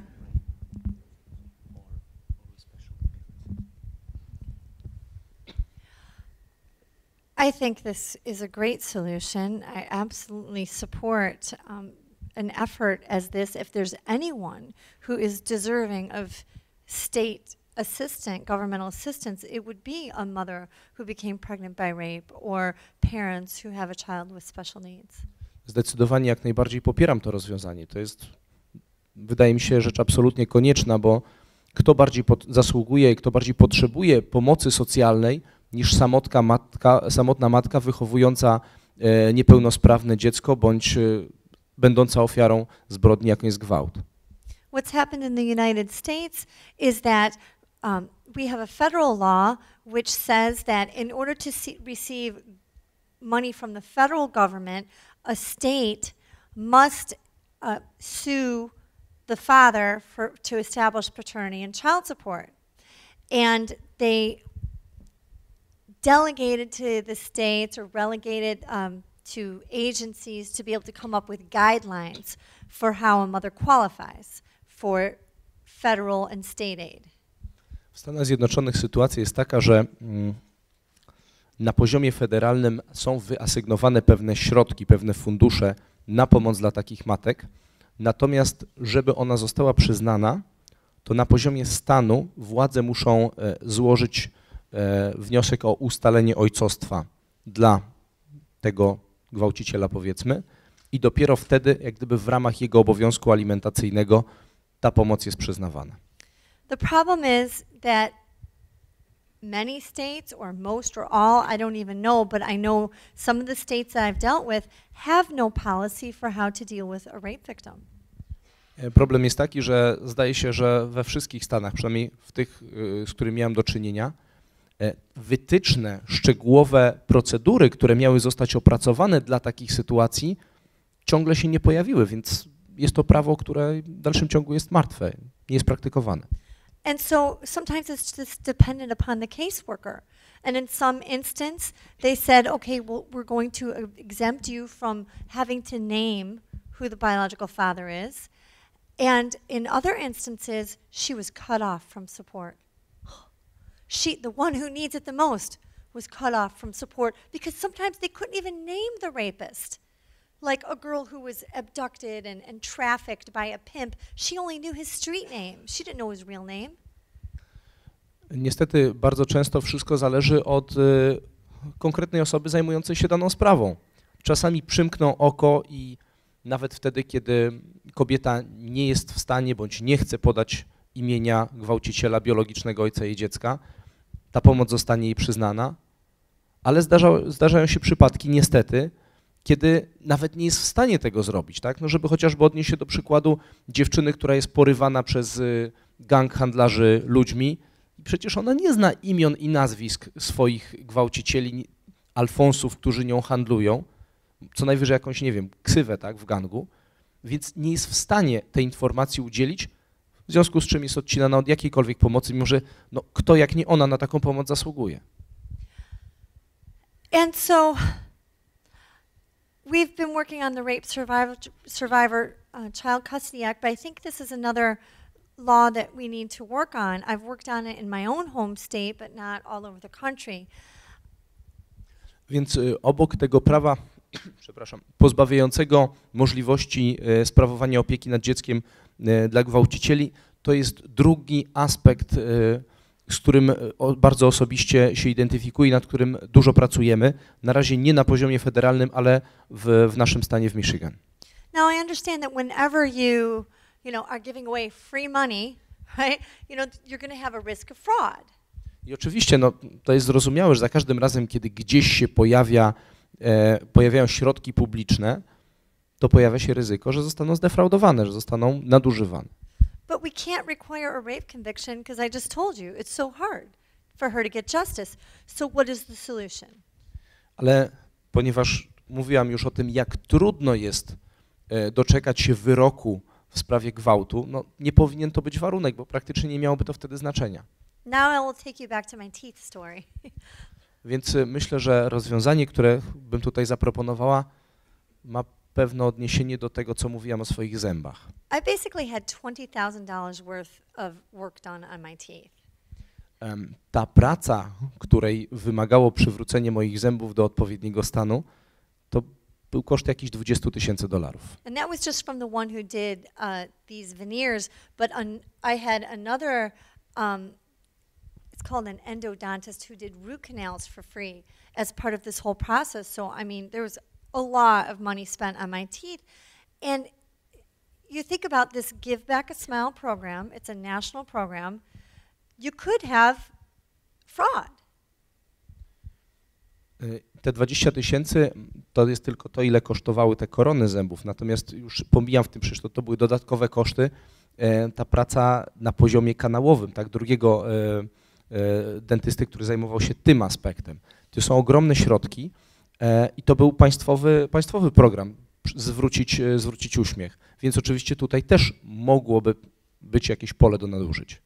I think this is a great solution. I absolutely support um, an effort as this if there's anyone who is deserving of state assistant, governmental assistance, it would be a mother who became pregnant by rape or parents who have a child with special needs. Zdecydowanie jak najbardziej popieram to rozwiązanie. To jest, wydaje mi się, rzecz absolutnie konieczna, bo kto bardziej zasługuje, kto bardziej potrzebuje pomocy socjalnej niż samotka matka, samotna matka wychowująca e, niepełnosprawne dziecko bądź e, będąca ofiarą zbrodni, jaką jest gwałt. What's happened in the United States is that um, we have a federal law which says that in order to see, receive money from the federal government, a state must uh, sue the father for, to establish paternity and child support. And they delegated to the states or relegated um, to agencies to be able to come up with guidelines for how a mother qualifies for federal and state aid. W Stanach Zjednoczonych sytuacja jest taka, że mm, na poziomie federalnym są wyasygnowane pewne środki, pewne fundusze na pomoc dla takich matek, natomiast żeby ona została przyznana, to na poziomie stanu władze muszą e, złożyć wniosek o ustalenie ojcostwa dla tego gwałciciela, powiedzmy, i dopiero wtedy, jak gdyby w ramach jego obowiązku alimentacyjnego, ta pomoc jest przyznawana. The problem is that many states or most or all, I don't even know, but I know some of the states that I've dealt with have no policy for how to deal with a rape victim. E, Problem jest taki, że zdaje się, że we wszystkich stanach, przynajmniej w tych, y, z którymi miałem do czynienia, e, wytyczne, szczegółowe procedury, które miały zostać opracowane dla takich sytuacji, ciągle się nie pojawiły, więc jest to prawo, które w dalszym ciągu jest martwe, nie jest praktykowane. And so sometimes it's just dependent upon the caseworker. And in some instance, they said, okay, well, we're going to exempt you from having to name who the biological father is. And in other instances, she was cut off from support. She, the one who needs it the most, was cut off from support because sometimes they couldn't even name the rapist. Like a girl who was abducted and, and trafficked by a pimp, she only knew his street name. She didn't know his real name. Niestety bardzo często wszystko zależy od y, konkretnej osoby zajmującej się daną sprawą. Czasami przymkną oko i nawet wtedy, kiedy kobieta nie jest w stanie bądź nie chce podać imienia gwałciciela biologicznego ojca jej dziecka, ta pomoc zostanie jej przyznana, ale zdarza, zdarzają się przypadki niestety, kiedy nawet nie jest w stanie tego zrobić, tak? No żeby chociażby odnieść się do przykładu dziewczyny, która jest porywana przez y, gang handlarzy ludźmi. I przecież ona nie zna imion i nazwisk swoich gwałcicieli, alfonsów, którzy nią handlują, co najwyżej jakąś, nie wiem, ksywę, tak, w gangu, więc nie jest w stanie tej informacji udzielić, w związku z czym jest odcinana od jakiejkolwiek pomocy, mimo że no, kto jak nie ona na taką pomoc zasługuje. And so we've been working on the Rape Survivor, survivor uh, Child Custody Act, but I think this is another law that we need to work on. I've worked on it in my own home state, but not all over the country. Więc y, obok tego prawa, przepraszam, pozbawiającego możliwości y, sprawowania opieki nad dzieckiem dla gwałcicieli, to jest drugi aspekt, y, z którym o- bardzo osobiście się identyfikuję i nad którym dużo pracujemy. Na razie nie na poziomie federalnym, ale w, w naszym stanie w Michigan. Now I understand that whenever you, you know, are giving away free money, right? You know, you're going to have a risk of fraud. I oczywiście no, to jest zrozumiałe, że za każdym razem, kiedy gdzieś się pojawia, e, pojawiają środki publiczne, to pojawia się ryzyko, że zostaną zdefraudowane, że zostaną nadużywane. But we can't require a rape conviction because I just told you it's so hard for her to get justice. So what is the solution? Ale ponieważ mówiłam już o tym, jak trudno jest e, doczekać się wyroku w sprawie gwałtu, no, nie powinien to być warunek, bo praktycznie nie miałoby to wtedy znaczenia. Now I will take you back to my teeth story. Więc e, myślę, że rozwiązanie, które bym tutaj zaproponowała, ma pewne odniesienie do tego, co mówiłam o swoich zębach. I basically had $20,000 worth of work done on my teeth. Em, Ta praca, której wymagało przywrócenie moich zębów do odpowiedniego stanu, to był koszt jakichś 20 tysięcy dolarów. And that was just from the one who did uh, these veneers, but un- I had another, um, it's called an endodontist who did root canals for free as part of this whole process. So, I mean, there was a lot of money spent on my teeth. And you think about this Give Back a Smile program, it's a national program. You could have fraud. Y, Te 20 tysięcy to jest tylko to, ile kosztowały te korony zębów, natomiast już pomijam w tym przecież, to, to były dodatkowe koszty. E, Ta praca na poziomie kanałowym, tak, drugiego e, dentysty, który zajmował się tym aspektem. To są ogromne środki i to był państwowy, państwowy program, zwrócić, e, zwrócić uśmiech. Więc oczywiście tutaj też mogłoby być jakieś pole do nadużyć.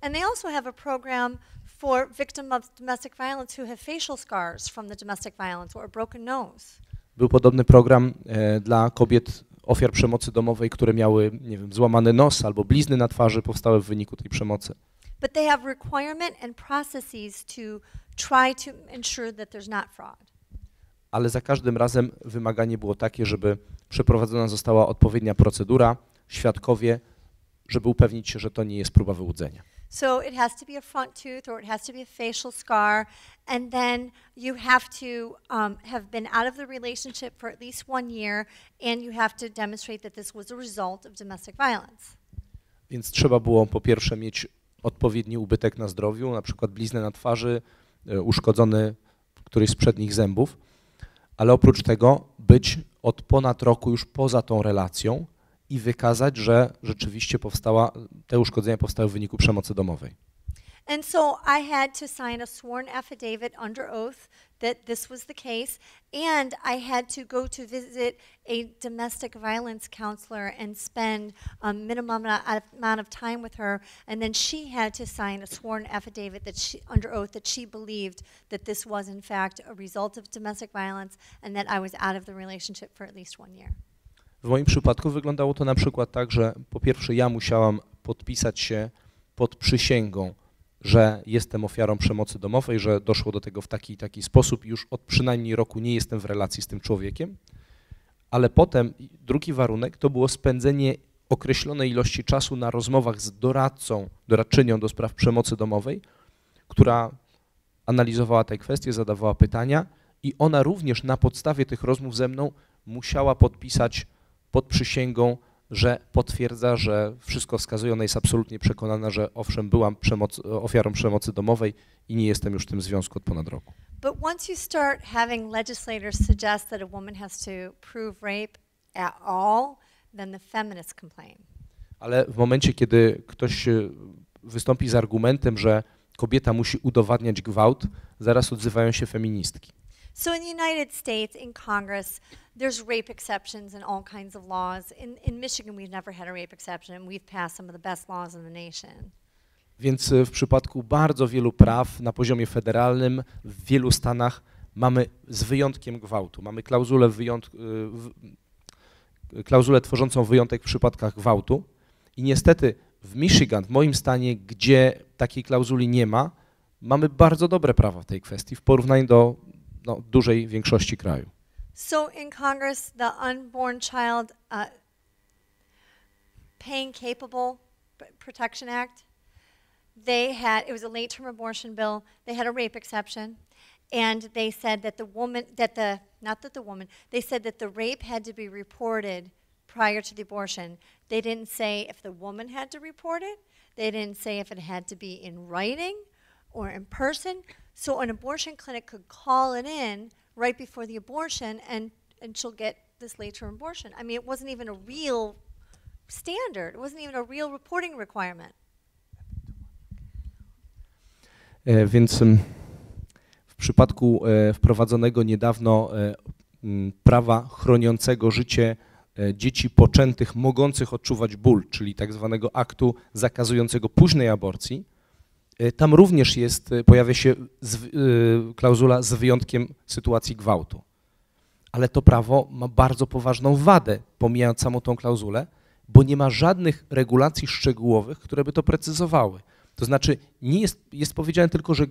And they also have a program for victims of domestic violence who have facial scars from the domestic violence or broken nose. Był podobny program e, dla kobiet ofiar przemocy domowej, które miały, nie wiem, złamany nos albo blizny na twarzy powstałe w wyniku tej przemocy. But they have requirement and processes to try to ensure that there's not fraud. Ale za każdym razem wymaganie było takie, żeby przeprowadzona została odpowiednia procedura, świadkowie, żeby upewnić się, że to nie jest próba wyłudzenia. So it has to be a front tooth or it has to be a facial scar, and then you have to um, have been out of the relationship for at least one year, and you have to demonstrate that this was a result of domestic violence. Więc trzeba było po pierwsze mieć odpowiedni ubytek na zdrowiu, na przykład bliznę na twarzy, e, uszkodzony któryś z przednich zębów, ale oprócz tego być od ponad roku już poza tą relacją i wykazać, że rzeczywiście powstała, te uszkodzenia powstały w wyniku przemocy domowej. And so I had to sign a sworn affidavit under oath that this was the case, and I had to go to visit a domestic violence counselor and spend a minimum amount of time with her, and then she had to sign a sworn affidavit that she, under oath that she believed that this was in fact a result of domestic violence and that I was out of the relationship for at least one year. W moim przypadku wyglądało to na przykład tak, że po pierwsze ja musiałam podpisać się pod przysięgą, że jestem ofiarą przemocy domowej, że doszło do tego w taki i taki sposób już od przynajmniej roku nie jestem w relacji z tym człowiekiem, ale potem drugi warunek to było spędzenie określonej ilości czasu na rozmowach z doradcą, doradczynią do spraw przemocy domowej, która analizowała te kwestie, zadawała pytania i ona również na podstawie tych rozmów ze mną musiała podpisać pod przysięgą, że potwierdza, że wszystko wskazuje, ona jest absolutnie przekonana, że owszem, byłam przemoc, ofiarą przemocy domowej i nie jestem już w tym związku od ponad roku. But once you start having legislators suggest that a woman has to prove rape at all, then the feminists complain. Ale w momencie, kiedy ktoś e, wystąpi z argumentem, że kobieta musi udowadniać gwałt, zaraz odzywają się feministki. So in the United States, in Congress, there's rape exceptions in all kinds of laws. In, in Michigan, we've never had a rape exception, and we've passed some of the best laws in the nation. Więc e, w przypadku bardzo wielu praw na poziomie federalnym w wielu stanach mamy z wyjątkiem gwałtu. Mamy klauzulę, wyjąt, e, klauzulę tworzącą wyjątek w przypadkach gwałtu. I niestety w Michigan, w moim stanie, gdzie takiej klauzuli nie ma, mamy bardzo dobre prawa w tej kwestii w porównaniu do no, dużej większości kraju. So in Congress, the Unborn Child uh, Pain Capable Protection Act, they had, it was a late term abortion bill, they had a rape exception, and they said that the woman, that the, not that the woman, they said that the rape had to be reported prior to the abortion. They didn't say if the woman had to report it, they didn't say if it had to be in writing or in person. So an abortion clinic could call it in right before the abortion and, and she'll get this late term abortion. I mean, it wasn't even a real standard, it wasn't even a real reporting requirement. E, Więc w przypadku e, wprowadzonego niedawno e, m, prawa chroniącego życie e, dzieci poczętych mogących odczuwać ból, czyli tak zwanego aktu zakazującego późnej aborcji, tam również jest, e, pojawia się z, e, klauzula z wyjątkiem sytuacji gwałtu. Ale to prawo ma bardzo poważną wadę, pomijając samą tą klauzulę, bo nie ma żadnych regulacji szczegółowych, które by to precyzowały. To znaczy, nie jest, jest powiedziane tylko, że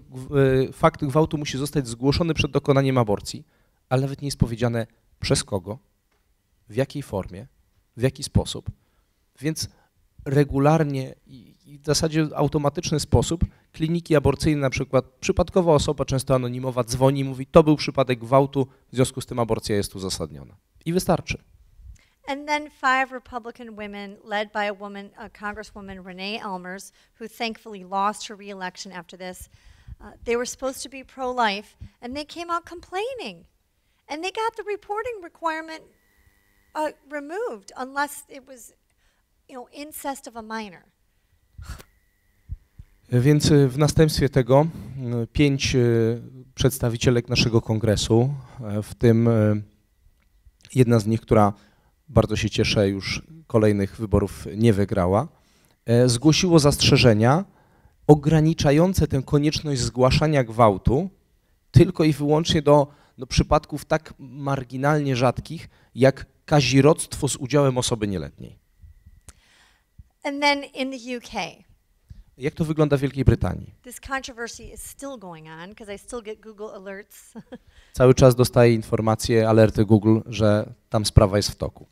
fakt gwałtu musi zostać zgłoszony przed dokonaniem aborcji, ale nawet nie jest powiedziane przez kogo, w jakiej formie, w jaki sposób. Więc regularnie i w zasadzie automatyczny sposób kliniki aborcyjne, na przykład przypadkowa osoba, często anonimowa, dzwoni i mówi, to był przypadek gwałtu, w związku z tym aborcja jest uzasadniona. I wystarczy. And then five Republican women, led by a woman, a Congresswoman Renee Elmers, who thankfully lost her reelection after this, uh, they were supposed to be pro life, and they came out complaining. And they got the reporting requirement uh, removed unless it was, you know, incest of a minor. Więc y, w następstwie tego y, pięć y, przedstawicielek naszego kongresu, w tym jedna z nich, która bardzo się cieszę, już kolejnych wyborów nie wygrała, zgłosiło zastrzeżenia ograniczające tę konieczność zgłaszania gwałtu tylko i wyłącznie do, do przypadków tak marginalnie rzadkich, jak kazirodztwo z udziałem osoby nieletniej. And then in the UK, Jak to wygląda w Wielkiej Brytanii? this controversy is still going on because I still get Google alerts. Cały czas dostaję informacje, alerty Google, że tam sprawa jest w toku.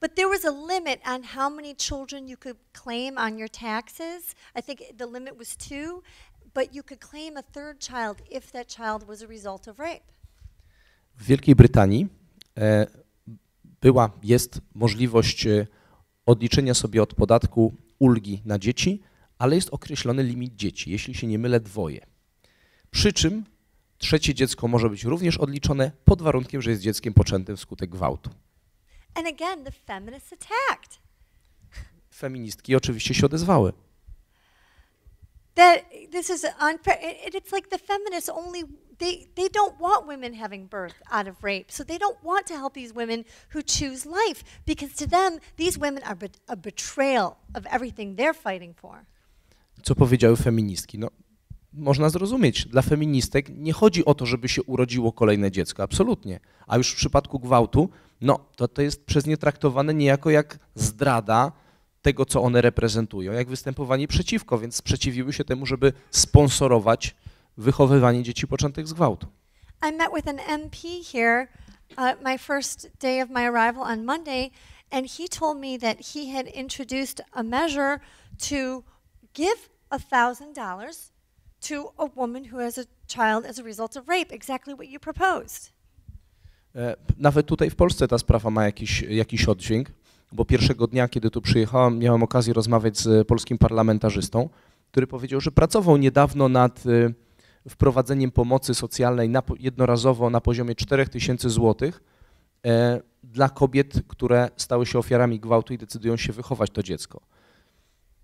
But there was a limit on how many children you could claim on your taxes. I think the limit was two, but you could claim a third child if that child was a result of rape. W Wielkiej Brytanii e, była, jest możliwość e, odliczenia sobie od podatku ulgi na dzieci, ale jest określony limit dzieci, jeśli się nie mylę, dwoje. Przy czym trzecie dziecko może być również odliczone pod warunkiem, że jest dzieckiem poczętym wskutek gwałtu. And again, the feminists attacked. Feministki oczywiście się odezwały. That this is unfair. It, it's like the feminists only they they don't want women having birth out of rape, so they don't want to help these women who choose life because to them these women are bet- a betrayal of everything they're fighting for. Co powiedziały feministki? No, można zrozumieć. Dla feministek nie chodzi o to, żeby się urodziło kolejne dziecko, absolutnie. A już w przypadku gwałtu, no to to jest przez nie traktowane niejako jak zdrada tego, co one reprezentują, jak występowanie przeciwko, więc sprzeciwiły się temu, żeby sponsorować wychowywanie dzieci poczętych z gwałtu. I met with an MP here uh, my first day of my arrival on Monday, and he told me that he had introduced a measure to give $1,000 to a woman who has a child as a result of rape, exactly what you proposed. E, Nawet tutaj w Polsce ta sprawa ma jakiś, jakiś oddźwięk, bo pierwszego dnia, kiedy tu przyjechałem, miałem okazję rozmawiać z polskim parlamentarzystą, który powiedział, że pracował niedawno nad e, wprowadzeniem pomocy socjalnej na, jednorazowo na poziomie 4000 zł e, dla kobiet, które stały się ofiarami gwałtu i decydują się wychować to dziecko.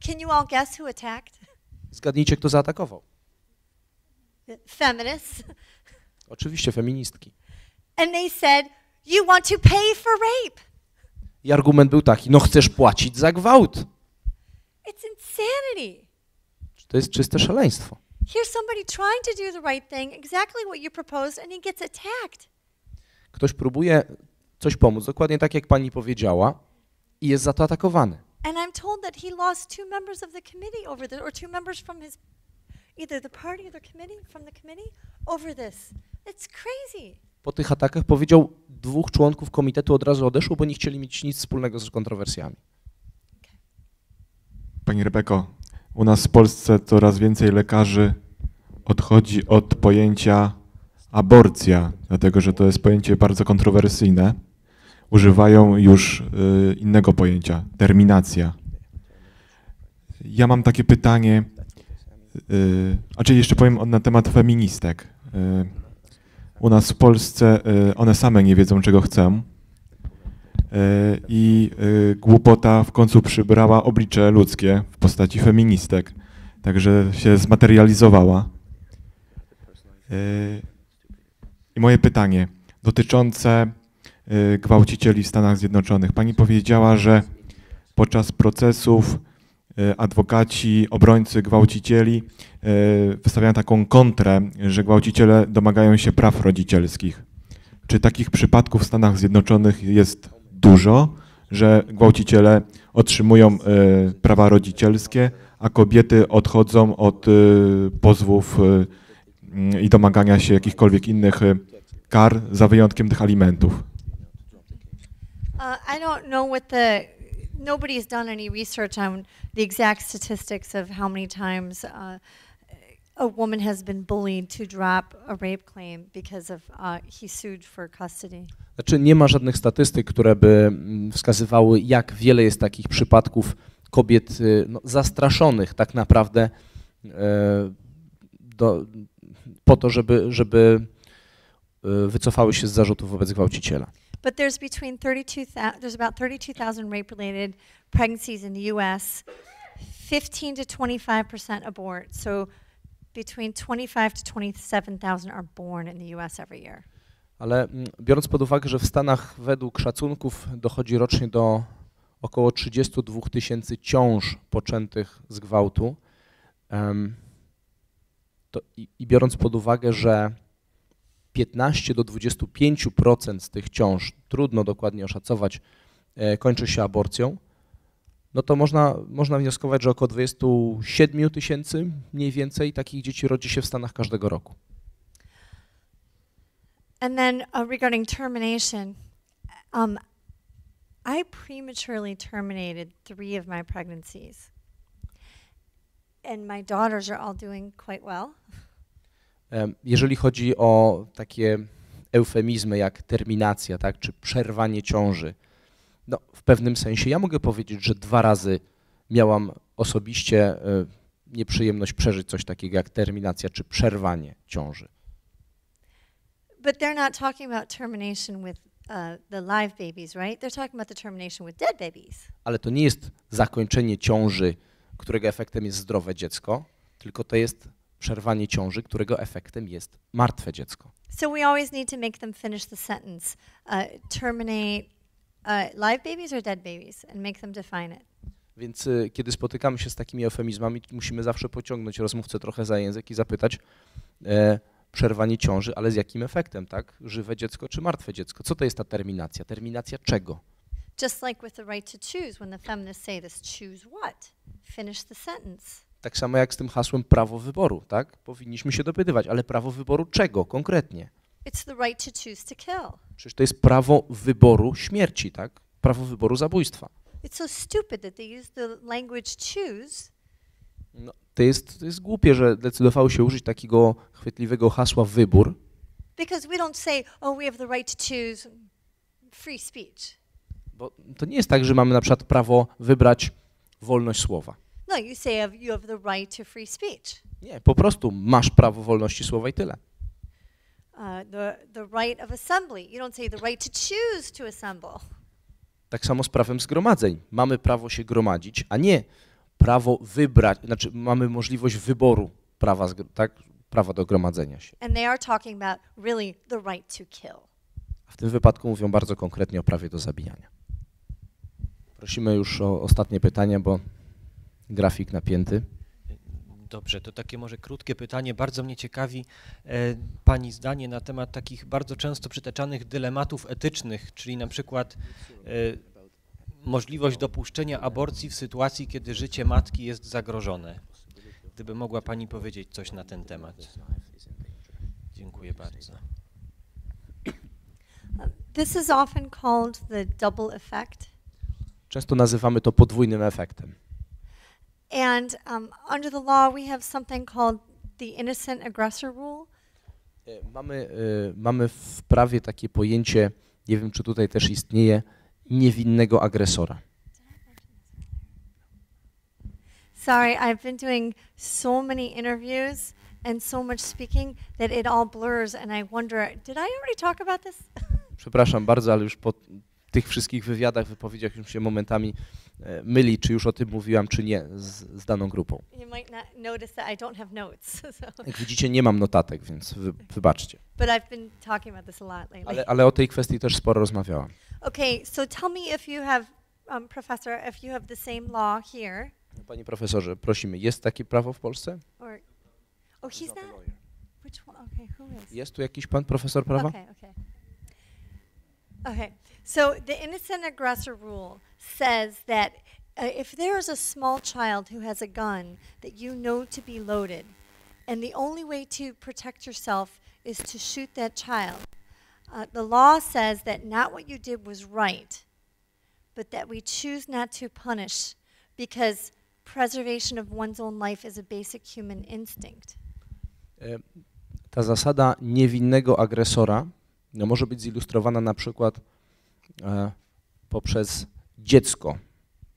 Can you all guess who attacked? Zgadnijcie, kto zaatakował. Feminists. Oczywiście feministki. And they said, You want to pay for rape. I argument był taki, no chcesz płacić za gwałt. It's insanity. To jest czyste szaleństwo. Here's somebody trying to do the right thing, exactly what you proposed, and he gets attacked. Ktoś próbuje coś pomóc, dokładnie tak jak pani powiedziała, i jest za to atakowany. And I'm told that he lost two members of the committee over this, or two members from his, either the party or the committee, from the committee, over this. It's crazy. Po tych atakach powiedział, dwóch członków komitetu od razu odeszło, bo nie chcieli mieć nic wspólnego z kontrowersjami. Pani Rebeko, u nas w Polsce coraz więcej lekarzy odchodzi od pojęcia aborcja, dlatego że to jest pojęcie bardzo kontrowersyjne. Używają już y, innego pojęcia terminacja. Ja mam takie pytanie, y, a czy jeszcze powiem na temat feministek. U nas w Polsce y, one same nie wiedzą, czego chcą. Y, I y, głupota w końcu przybrała oblicze ludzkie w postaci feministek, także się zmaterializowała. I moje pytanie dotyczące gwałcicieli w Stanach Zjednoczonych. Pani powiedziała, że podczas procesów adwokaci, obrońcy gwałcicieli y, wystawiają taką kontrę, że gwałciciele domagają się praw rodzicielskich. Czy takich przypadków w Stanach Zjednoczonych jest dużo, że gwałciciele otrzymują y, prawa rodzicielskie, a kobiety odchodzą od pozwów i domagania się jakichkolwiek innych kar, za wyjątkiem tych alimentów? Uh, I don't know what the, nobody's done any research on the exact statistics of how many times uh, a woman has been bullied to drop a rape claim because of uh, he sued for custody. Znaczy nie ma żadnych statystyk, które by mm, wskazywały, jak wiele jest takich przypadków kobiet y, no, zastraszonych tak naprawdę e, do, po to, żeby, żeby y, wycofały się z zarzutów wobec gwałciciela. But there's between 32,000, there's about 32,000 rape-related pregnancies in the U.S. 15 to 25% abort. So between 25 to 27,000 are born in the U.S. every year. Ale mm, biorąc pod uwagę, że w Stanach według szacunków dochodzi rocznie do około 32 tysięcy ciąż poczętych z gwałtu, to i, i biorąc pod uwagę, że 15 do 25% z tych ciąż, trudno dokładnie oszacować, e, kończy się aborcją, no to można, można wnioskować, że około 27 tysięcy mniej więcej takich dzieci rodzi się w Stanach każdego roku. And then uh, regarding termination, um, I prematurely terminated three of my pregnancies. And my daughters are all doing quite well. Jeżeli chodzi o takie eufemizmy jak terminacja, tak, czy przerwanie ciąży, no w pewnym sensie ja mogę powiedzieć, że dwa razy miałam osobiście e, nieprzyjemność przeżyć coś takiego jak terminacja czy przerwanie ciąży. But they're not talking about termination with uh, the live babies, right? They're talking about the termination with dead babies. Ale to nie jest zakończenie ciąży, którego efektem jest zdrowe dziecko, tylko to jest przerwanie ciąży, którego efektem jest martwe dziecko. So we always need to make them finish the sentence. Uh, terminate uh, live babies or dead babies and make them define it. Więc y, kiedy spotykamy się z takimi eufemizmami, musimy zawsze pociągnąć rozmówcę trochę za język i zapytać e, przerwanie ciąży, ale z jakim efektem, tak? Żywe dziecko czy martwe dziecko? Co to jest ta terminacja? Terminacja czego? Just like with the right to choose, when the feminists say this, choose what? Finish the sentence. Tak samo jak z tym hasłem prawo wyboru, tak? Powinniśmy się dopytywać, ale prawo wyboru czego konkretnie? It's the right to choose to kill. Przecież to jest prawo wyboru śmierci, tak? Prawo wyboru zabójstwa. It's so stupid that they use the language choose No, to, jest, to jest głupie, że decydowały się użyć takiego chwytliwego hasła wybór, because we don't say, oh, we have the right to choose free speech. bo to nie jest tak, że mamy na przykład prawo wybrać wolność słowa. No, you say you have- the right to free speech. Nie, po prostu masz prawo wolności słowa i tyle. Uh, the, the right of assembly. You don't say the right to choose to assemble. Tak samo z prawem zgromadzeń. Mamy prawo się gromadzić, a nie prawo wybrać, znaczy mamy możliwość wyboru prawa, tak? prawa do gromadzenia się. And they are talking about really the right to kill. A w tym wypadku mówią bardzo konkretnie o prawie do zabijania. Prosimy już o ostatnie pytania, bo grafik napięty. Dobrze, to takie może krótkie pytanie. Bardzo mnie ciekawi e, Pani zdanie na temat takich bardzo często przytaczanych dylematów etycznych, czyli na przykład e, możliwość dopuszczenia aborcji w sytuacji, kiedy życie matki jest zagrożone. Gdyby mogła Pani powiedzieć coś na ten temat. Dziękuję bardzo. This is often called the double effect. Często nazywamy to podwójnym efektem. And um, under the law, we have something called the innocent aggressor rule. E, Mamy, e, mamy w prawie takie pojęcie, nie wiem czy tutaj też istnieje, niewinnego agresora. Sorry, I've been doing so many interviews and so much speaking that it all blurs, and I wonder, did I already talk about this? Przepraszam bardzo, ale już po tych wszystkich wywiadach, wypowiedziach już się momentami e, myli, czy już o tym mówiłam, czy nie z, z daną grupą. notes, so. Jak widzicie, nie mam notatek, więc wy, wybaczcie. Ale, ale o tej kwestii też sporo rozmawiałam. Okay, so tell me if you have, um, Professor, if you have the same law here, Panie profesorze, prosimy, jest takie prawo w Polsce? or, oh, he's not? Which one? Okay, who is? Jest tu jakiś pan profesor prawa? Okay, okay. Okay, so the innocent aggressor rule says that uh, if there is a small child who has a gun that you know to be loaded, and the only way to protect yourself is to shoot that child, uh, the law says that not what you did was right, but that we choose not to punish because preservation of one's own life is a basic human instinct. Ta zasada niewinnego agresora no, może być zilustrowana na przykład poprzez dziecko.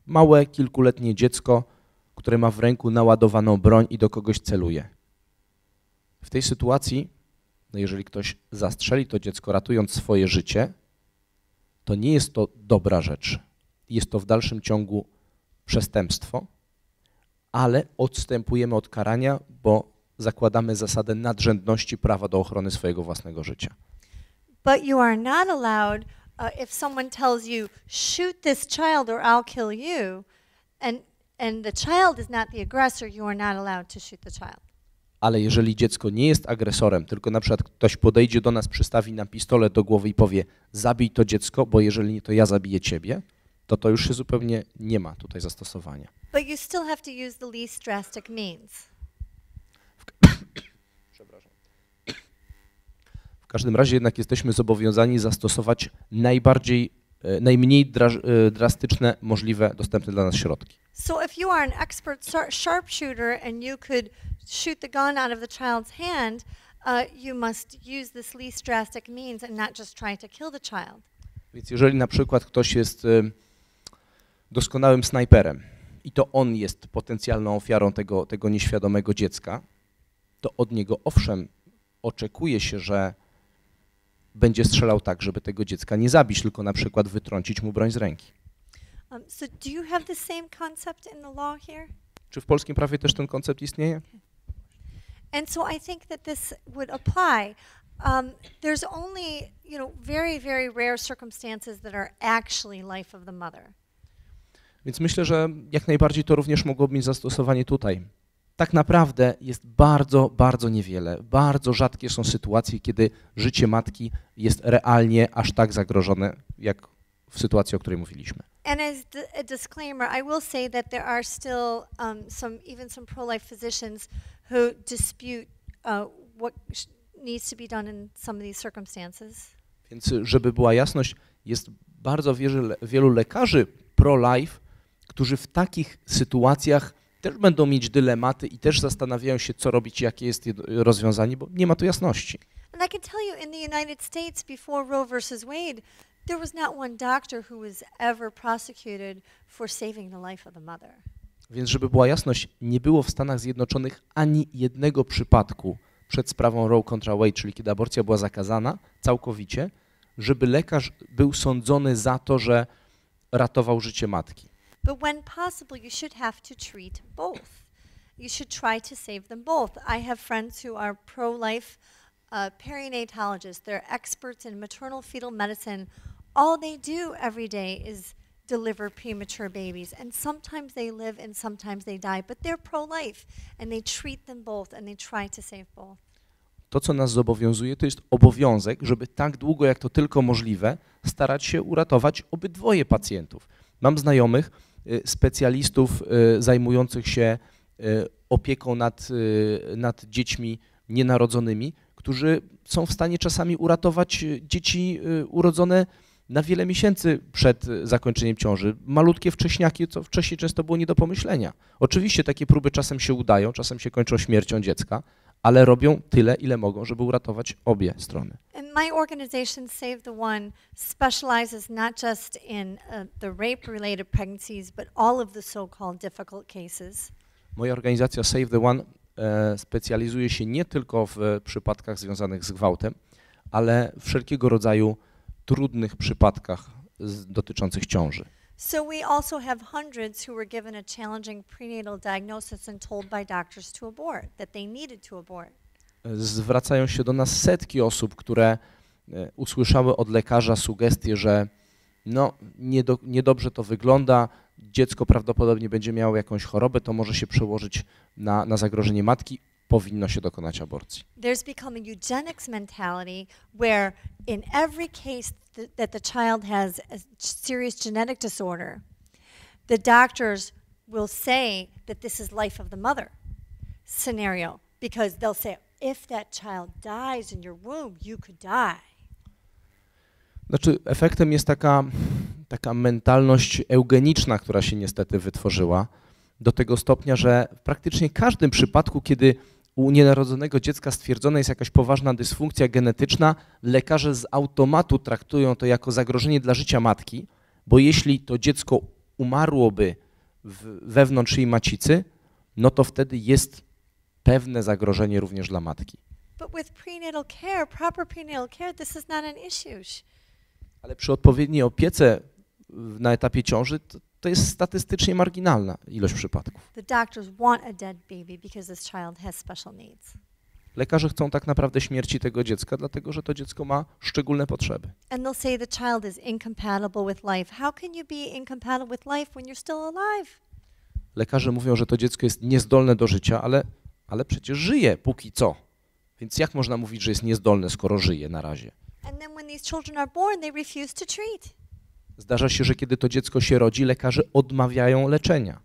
Małe, kilkuletnie dziecko, które ma w ręku naładowaną broń i do kogoś celuje. W tej sytuacji, no jeżeli ktoś zastrzeli to dziecko, ratując swoje życie, to nie jest to dobra rzecz. Jest to w dalszym ciągu przestępstwo, ale odstępujemy od karania, bo zakładamy zasadę nadrzędności prawa do ochrony swojego własnego życia. But you are not allowed, uh, if someone tells you, shoot this child or I'll kill you, and, and the child is not the aggressor, you are not allowed to shoot the child. Ale jeżeli dziecko nie jest agresorem, tylko na przykład ktoś podejdzie do nas, przystawi nam pistolet do głowy i powie zabij to dziecko, bo jeżeli nie, to ja zabiję ciebie, to to już się zupełnie nie ma tutaj zastosowania. But you still have to use the least drastic means. Każdym razie jednak jesteśmy zobowiązani zastosować najbardziej, e, najmniej draż, e, drastyczne możliwe dostępne dla nas środki. So if you are an expert sharpshooter and you could shoot the gun out of the child's hand, uh, you must use this least drastic means and not just try to kill the child. Więc jeżeli na przykład ktoś jest e, doskonałym snajperem i to on jest potencjalną ofiarą tego, tego nieświadomego dziecka, to od niego owszem oczekuje się, że będzie strzelał tak, żeby tego dziecka nie zabić, tylko na przykład wytrącić mu broń z ręki. Um, so? Czy w polskim prawie też ten koncept istnieje? And so I think that this would apply. Um, there's only, you know, very, very rare circumstances that are actually life of the mother. Więc myślę, że jak najbardziej to również mogłoby mieć zastosowanie tutaj. Tak naprawdę jest bardzo, bardzo niewiele. Bardzo rzadkie są sytuacje, kiedy życie matki jest realnie aż tak zagrożone, jak w sytuacji, o której mówiliśmy. And as a disclaimer, I will say that there are still um, some, even some pro-life physicians who dispute uh, what needs to be done in some of these circumstances. Więc żeby była jasność, jest bardzo wielu lekarzy pro-life, którzy w takich sytuacjach też będą mieć dylematy i też zastanawiają się, co robić, jakie jest rozwiązanie, bo nie ma tu jasności. And I can tell you, in the United States, before Roe versus Wade, there was not one doctor who was ever prosecuted for saving the life of the mother. Więc żeby była jasność, nie było w Stanach Zjednoczonych ani jednego przypadku przed sprawą Roe contra Wade, czyli kiedy aborcja była zakazana całkowicie, żeby lekarz był sądzony za to, że ratował życie matki. But when possible, you should have to treat both. You should try to save them both. I have friends who are pro life uh, perinatologists, they're experts in maternal fetal medicine. All they do every day is deliver premature babies. And sometimes they live and sometimes they die, but they're pro life and they treat them both and they try to save both. To, co nas zobowiązuje, to jest obowiązek, żeby tak długo, jak to tylko możliwe, starać się uratować obydwoje pacjentów. Mam znajomych, specjalistów y, zajmujących się y, opieką nad, y, nad dziećmi nienarodzonymi, którzy są w stanie czasami uratować y, dzieci y, urodzone na wiele miesięcy przed y, zakończeniem ciąży. Malutkie wcześniaki, co wcześniej często było nie do pomyślenia. Oczywiście takie próby czasem się udają, czasem się kończą śmiercią dziecka, ale robią tyle, ile mogą, żeby uratować obie strony. My organization, Save the One, specializes not just in uh, the rape related pregnancies, but all of the so called difficult cases. Moja organizacja Save the One e, specjalizuje się nie tylko w przypadkach związanych z gwałtem, ale wszelkiego rodzaju trudnych przypadkach z, dotyczących ciąży. So we also have hundreds who were given a challenging prenatal diagnosis and told by doctors to abort, that they needed to abort. Zwracają się do nas setki osób, które e, usłyszały od lekarza sugestie, że no, niedo, niedobrze to wygląda, dziecko prawdopodobnie będzie miało jakąś chorobę, to może się przełożyć na, na zagrożenie matki, powinno się dokonać aborcji. There's become a eugenics mentality where, in every case th- that the child has a serious genetic disorder, the doctors will say that this is life of the mother scenario because they'll say, if that child dies in your womb, you could die. Znaczy, efektem jest taka, taka mentalność eugeniczna, która się niestety wytworzyła, do tego stopnia, że w praktycznie każdym przypadku, kiedy u nienarodzonego dziecka stwierdzona jest jakaś poważna dysfunkcja genetyczna, lekarze z automatu traktują to jako zagrożenie dla życia matki, bo jeśli to dziecko umarłoby w, wewnątrz jej macicy, no to wtedy jest pewne zagrożenie również dla matki. Ale przy odpowiedniej opiece na etapie ciąży to, to jest statystycznie marginalna ilość przypadków. Lekarze chcą tak naprawdę śmierci tego dziecka, dlatego że to dziecko ma szczególne potrzeby. Lekarze mówią, że to dziecko jest niezdolne do życia, ale, ale przecież żyje póki co. Więc jak można mówić, że jest niezdolne, skoro żyje na razie? And then when these children are born, they refuse to treat. Zdarza się, że kiedy to dziecko się rodzi, lekarze odmawiają leczenia.